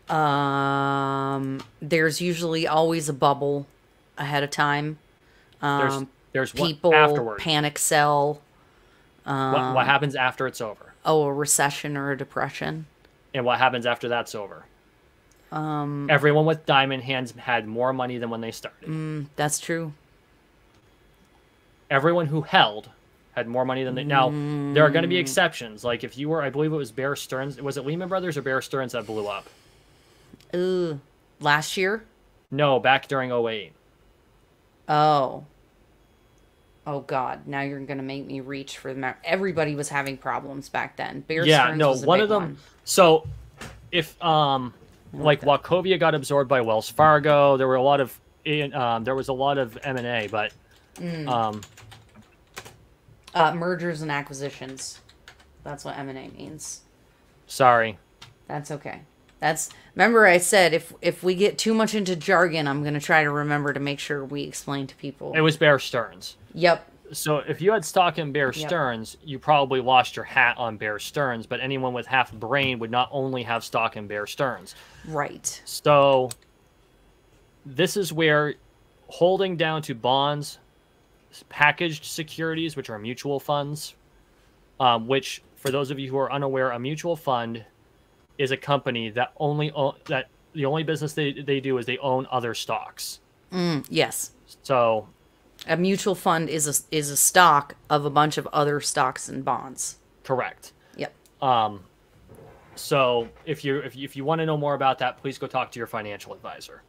Um, there's usually always a bubble ahead of time. There's Um, there's what people afterwards. panic sell. What, what happens after it's over, Oh, a recession or a depression. and what happens after that's over? Um, Everyone with diamond hands had more money than when they started. Mm, that's true. Everyone who held had more money than they. Now there are going to be exceptions. Like if you were, I believe it was Bear Stearns. Was it Lehman Brothers or Bear Stearns that blew up? Ooh, last year? No, back during 08. Oh. Oh God! Now you're gonna make me reach for the map. Everybody was having problems back then. Bear yeah, Stearns no, was a one of them. one. So, if um, like Wachovia got absorbed by Wells Fargo, there were a lot of in um, there was a lot of M and A, but Mm. um, Uh, mergers and acquisitions. That's what M and A means. sorry, That's okay. That's remember I said if if we get too much into jargon, I'm gonna try to remember to make sure we explain to people. it was Bear Stearns. Yep. So if you had stock in Bear Yep. Stearns, you probably lost your hat on Bear Stearns. But anyone with half brain would not only have stock in Bear Stearns. Right. So this is where holding down to bonds, packaged securities, which are mutual funds, um, which for those of you who are unaware, a mutual fund is a company that only own, that the only business they, they do is they own other stocks. Yes. So A mutual fund is a is a stock of a bunch of other stocks and bonds. correct. Yep. Um, so if you if you, if you want to know more about that, please go talk to your financial advisor.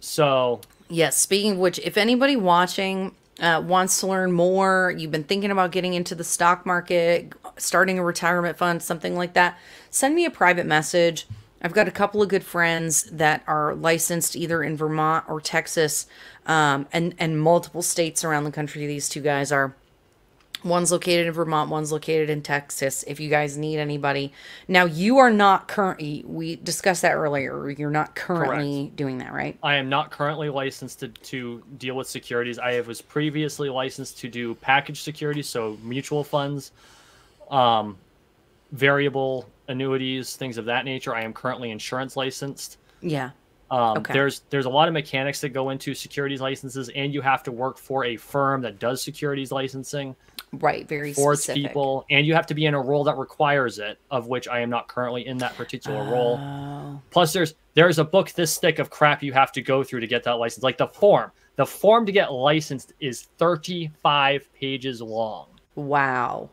So Yes. Speaking of which, if anybody watching uh, wants to learn more, you've been thinking about getting into the stock market, starting a retirement fund, something like that, send me a private message. I've got a couple of good friends that are licensed either in Vermont or Texas, um, and and multiple states around the country. These two guys are. One's located in Vermont, one's located in Texas. If you guys need anybody. Now, you are not currently, we discussed that earlier. You're not currently doing that, right? I am not currently licensed to, to deal with securities. I was previously licensed to do package securities, so mutual funds, um, variable annuities, things of that nature. I am currently insurance licensed. Yeah. Um, Okay. There's there's a lot of mechanics that go into securities licenses, and you have to work for a firm that does securities licensing Right. Very for specific. people, and you have to be in a role that requires it, of which I am not currently in that particular role. Oh. Plus, there's there's a book this thick of crap you have to go through to get that license. Like the form, the form to get licensed is 35 pages long. Wow.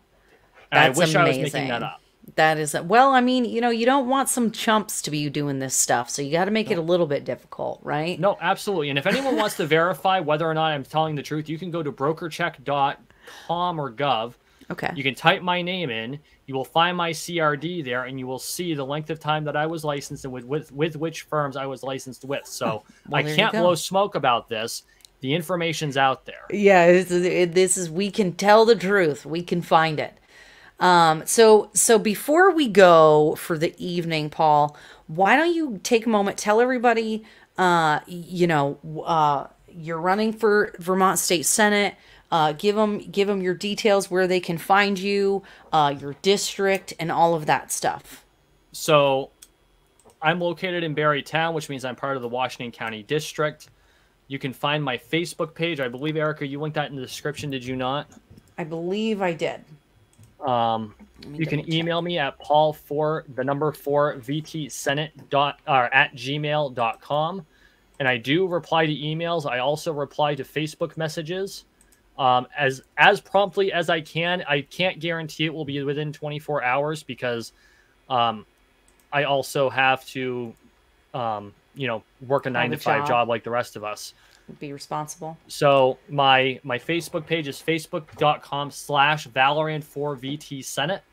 And That's I wish I was amazing. making that up. That is well, I mean, you know, you don't want some chumps to be doing this stuff, so you got to make it a little bit difficult, right? No, absolutely. And if anyone wants to verify whether or not I'm telling the truth, you can go to brokercheck.com or gov. Okay. You can type my name in. You will find my CRD there, and you will see the length of time that I was licensed and with with, with which firms I was licensed with. So Well, I can't blow smoke about this. The information's out there. yeah, this is, this is we can tell the truth. We can find it. Um, so so before we go for the evening, Paul, why don't you take a moment, tell everybody, uh, you know, uh, you're running for Vermont State Senate. Uh, give them give them your details where they can find you, uh, your district, and all of that stuff. So I'm located in Barre Town, which means I'm part of the Washington County District. You can find my Facebook page. I believe, Erica, you linked that in the description, did you not? I believe I did. Um, you can check. email me at paul for the number four vt senate dot or at gmail dot com. And i do reply to emails. I also reply to facebook messages. Um, as as promptly as i can. I can't guarantee it will be within 24 hours because um, i also have to um, you know work a nine to five job. job like the rest of us Be responsible. so my my Facebook page is facebook.com slash Vallerand 4 VT Senate.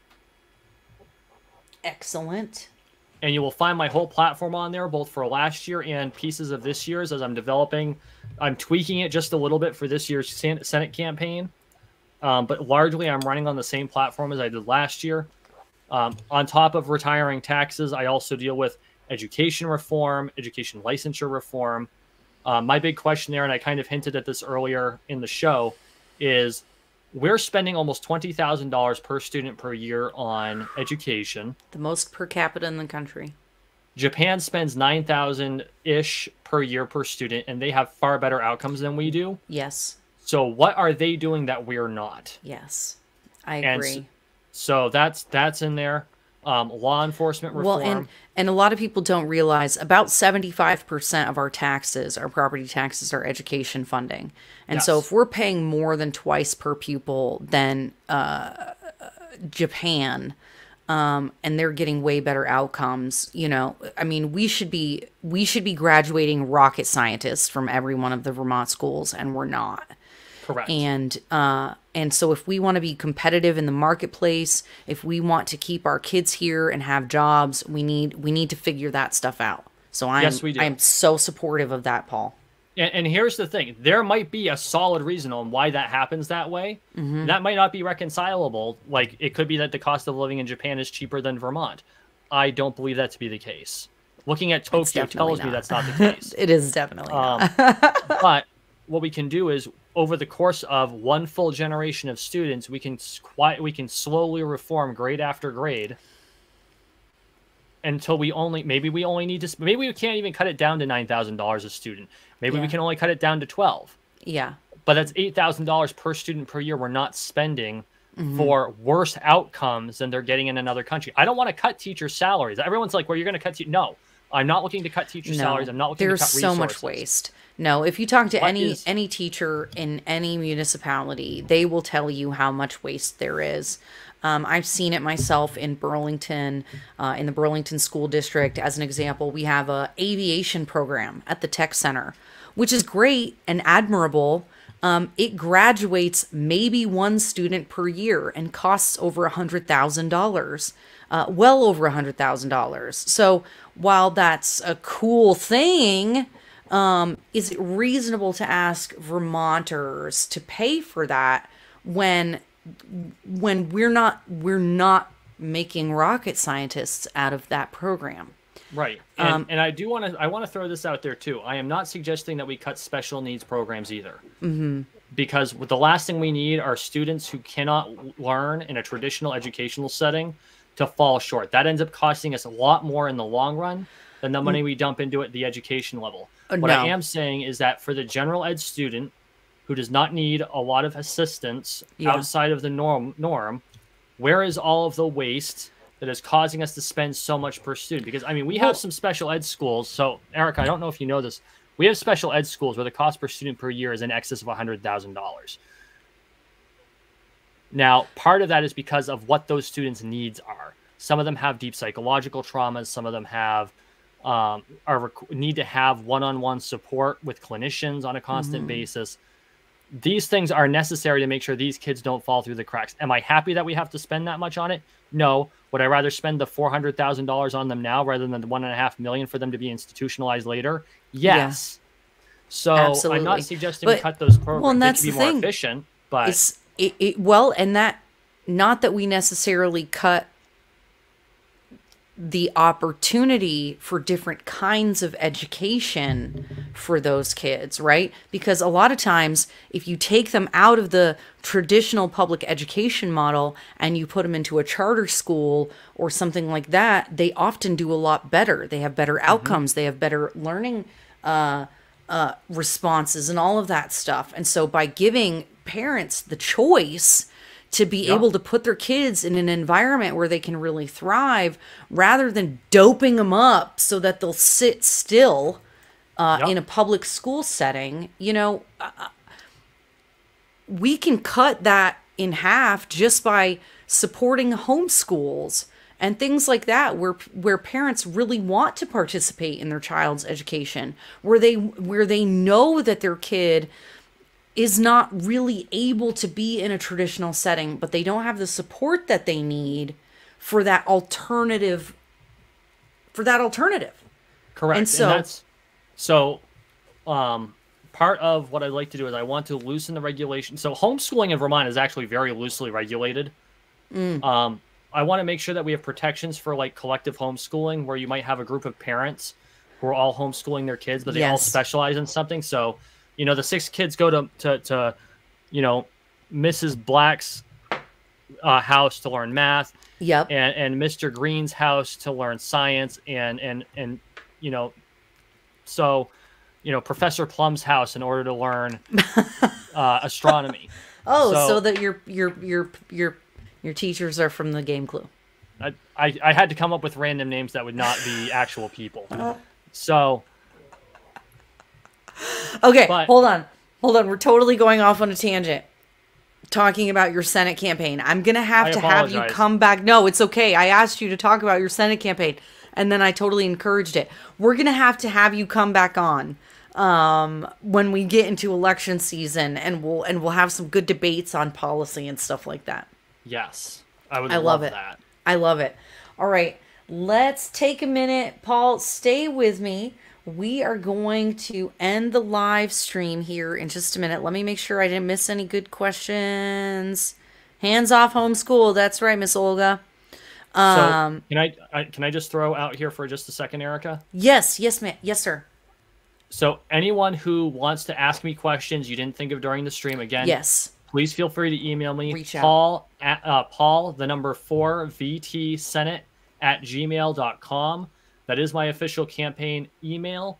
Excellent. and you will find my whole platform on there, both for last year and pieces of this year's as I'm developing. I'm tweaking it just a little bit for this year's Senate campaign, um, but largely I'm running on the same platform as I did last year. Um, on top of retiring taxes, I also deal with education reform, education licensure reform. Um, my big question there, and I kind of hinted at this earlier in the show, is we're spending almost twenty thousand dollars per student per year on education. The most per capita in the country. Japan spends nine thousand ish per year per student, and they have far better outcomes than we do. Yes. So what are they doing that we're not? Yes, I agree. So that's that's in there. Um, law enforcement reform. Well, and and a lot of people don't realize about seventy five percent of our taxes, our property taxes, are education funding, and so if we're paying more than twice per pupil than uh, Japan, um, and they're getting way better outcomes, you know, I mean, we should be we should be graduating rocket scientists from every one of the Vermont schools, and we're not correct. and uh, and so if we want to be competitive in the marketplace if we want to keep our kids here and have jobs we need we need to figure that stuff out so i'm Yes, we do. i'm so supportive of that paul And, and here's the thing: there might be a solid reason on why that happens that way. Mm-hmm. That might not be reconcilable. Like it could be that the cost of living in Japan is cheaper than Vermont. I don't believe that to be the case. Looking at Tokyo tells me that's not the case. it is definitely not. Um, but what we can do is over the course of one full generation of students, we can quiet, we can slowly reform grade after grade until we only maybe we only need to maybe we can't even cut it down to nine thousand dollars a student. Maybe we can only cut it down to twelve. yeah But that's eight thousand dollars per student per year. We're not spending Mm-hmm. for worse outcomes than they're getting in another country. I don't want to cut teachers' salaries. Everyone's like, "Well, you're going to cut." No, I'm not looking to cut teachers' salaries. I'm not looking there's to cut so much waste. No if you talk to What any is- any teacher in any municipality they will tell you how much waste there is. Um, i've seen it myself in burlington uh, in the burlington school district. As an example we have a aviation program at the tech center which is great and admirable. Um, it graduates maybe one student per year and costs over a hundred thousand dollars uh, well over a hundred thousand dollars so while that's a cool thing um, is it reasonable to ask vermonters to pay for that when when we're not we're not making rocket scientists out of that program Right. And, Um, and I do want to I want to throw this out there too. I am not suggesting that we cut special needs programs either. Mm-hmm. Because the last thing we need are students who cannot learn in a traditional educational setting to fall short. That ends up costing us a lot more in the long run than the money we dump into it at the education level. Uh, what I am saying is that for the general ed student who does not need a lot of assistance Yeah. outside of the norm norm, where is all of the waste that is causing us to spend so much per student? Because I mean, we have some special ed schools. So, Erica, I don't know if you know this. We have special ed schools where the cost per student per year is in excess of hundred thousand dollars. Now, part of that is because of what those students' needs are. Some of them have deep psychological traumas. Some of them have um, are requ- need to have one-on-one support with clinicians on a constant basis. These things are necessary to make sure these kids don't fall through the cracks. Am I happy that we have to spend that much on it? No. Would I rather spend the four hundred thousand dollars on them now rather than the one and a half million for them to be institutionalized later? Yes. So I'm not suggesting we cut those programs. well, and they that's be the more thing. efficient, but it's it, it well and that not that we necessarily cut the opportunity for different kinds of education for those kids right? Because a lot of times if you take them out of the traditional public education model and you put them into a charter school or something like that they often do a lot better. They have better outcomes. They have better learning uh, uh, responses and all of that stuff. And so by giving parents the choice to be Yeah. able to put their kids in an environment where they can really thrive rather than doping them up so that they'll sit still uh, in a public school setting, you know, uh, we can cut that in half just by supporting homeschools and things like that where where parents really want to participate in their child's education where they where they know that their kid is not really able to be in a traditional setting but they don't have the support that they need for that alternative for that alternative. Correct. And so- that's so um part of what I'd like to do is I want to loosen the regulation. So homeschooling in Vermont is actually very loosely regulated. Mm. Um I want to make sure that we have protections for like collective homeschooling where you might have a group of parents who are all homeschooling their kids, but they all specialize in something. So, you know, the six kids go to to, to you know, Mrs. Black's uh, house to learn math Yep. and and Mr. Green's house to learn science and and and you know so you know Professor Plum's house in order to learn uh, astronomy. oh, so, so- that your your your your your teachers are from the game clue. I, I I had to come up with random names that would not be actual people. So Okay, But- hold on. Hold on. We're totally going off on a tangent. Talking about your Senate campaign. I'm going to have I to have you come back. No, it's okay. I asked you to talk about your Senate campaign and then I totally encouraged it. We're going to have to have you come back on um when we get into election season and we'll and we'll have some good debates on policy and stuff like that. yes, I would I love, love it. that. I love it. All right, let's take a minute. Paul, stay with me. We are going to end the live stream here in just a minute. Let me make sure I didn't miss any good questions. Hands off homeschool. That's right, Miss Olga. Um, so can I, I can I just throw out here for just a second, Erica? yes, yes, ma'am. Yes, sir. So anyone who wants to ask me questions you didn't think of during the stream again, Yes. please feel free to email me Reach out. paul at uh, paul the number four vt senate at gmail.com that is my official campaign email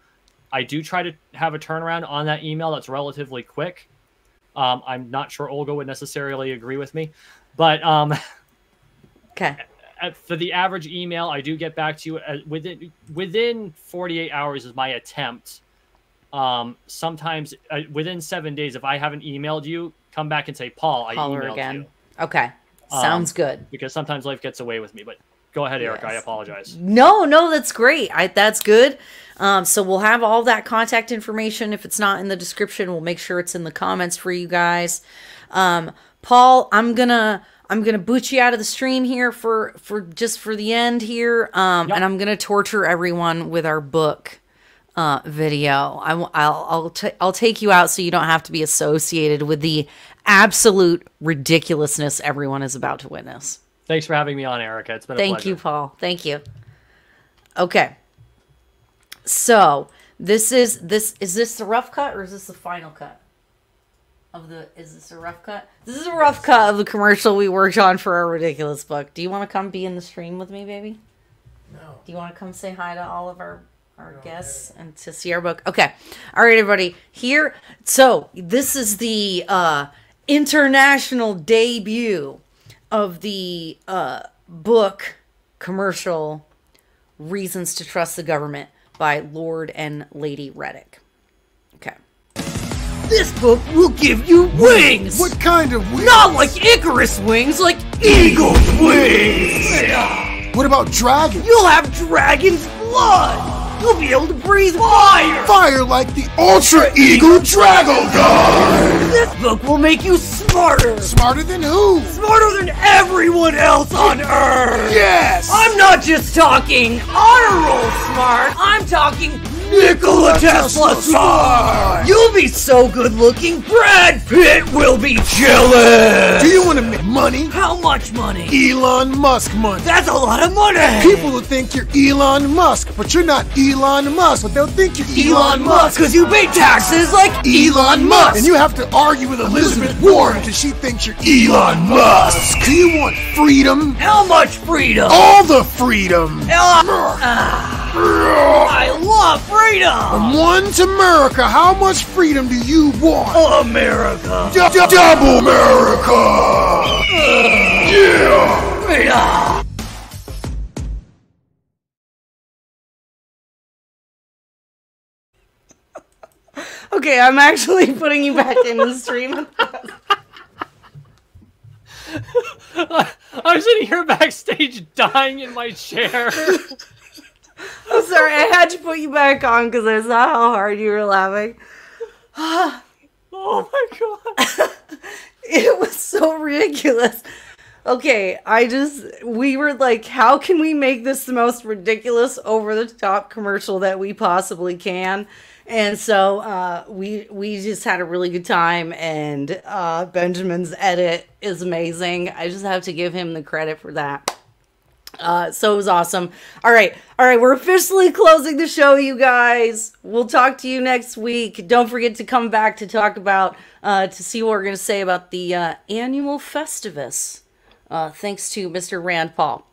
i do try to have a turnaround on that email that's relatively quick um, i'm not sure olga would necessarily agree with me but um, Okay. for the average email i do get back to you uh, within within 48 hours is my attempt um sometimes uh, within seven days if i haven't emailed you come back and say paul i emailed again. you Okay. Um, Sounds good. because sometimes life gets away with me but go ahead eric i apologize No, no, that's great. I that's good. Um, so we'll have all that contact information. If it's not in the description, we'll make sure it's in the comments for you guys. Um, Paul, I'm gonna I'm gonna boot you out of the stream here for for just for the end here. Um, Yep. and I'm gonna torture everyone with our book uh, video. I, will I'll I'll, t- I'll take you out so you don't have to be associated with the absolute ridiculousness everyone is about to witness. Thanks for having me on erica it's been a Thank pleasure. you, Paul. Thank you. Okay. So this is this is this the rough cut or is this the final cut of the is this a rough cut? This is a rough cut of the commercial we worked on for our ridiculous book. Do you want to come be in the stream with me, baby? No. Do you want to come say hi to all of our our guests and to see our book? Okay. All right, everybody. Here. So this is the uh, international debut of the uh, book commercial "Reasons to Trust the Government" by Lord and Lady Reddick. Okay. This book will give you wings. What kind of wings? Not like Icarus wings, like eagle's wings. What about dragons? You'll have dragon's blood. You'll be able to breathe fire. Fire like the Ultra Eagle Dragogon! This book will make you smarter. Smarter than who? Smarter than everyone else on Earth. Yes! I'm not just talking honor roll smart. I'm talking Nikola Tesla smart. You'll be so good looking, Brad Pitt will be jealous. Do you want to make money? How much money? Elon Musk money. That's a lot of money. People will think you're Elon Musk, but you're not Elon Musk, but they'll think you're Elon Musk, because you pay taxes like Elon Musk. And you have to argue with Elizabeth Warren because she thinks you're Elon Musk. Do you want freedom? How much freedom? All the freedom! Ah, I love freedom. From one to America, how much freedom do you want? America. Du- du- double America! Yeah! Freedom. Okay, I'm actually putting you back in the stream. i'm sitting here backstage dying in my chair I'm sorry, I had to put you back on because I saw how hard you were laughing. oh my god It was so ridiculous. Okay, I just we were like, how can we make this the most ridiculous over the top commercial that we possibly can? And so uh, we we just had a really good time, and uh, Benjamin's edit is amazing. I just have to give him the credit for that. Uh, so it was awesome. All right, all right, we're officially closing the show, you guys. We'll talk to you next week. Don't forget to come back to talk about uh, to see what we're gonna say about the uh, annual Festivus. Uh, thanks to Mr. Rand Paul.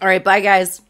All right, bye, guys.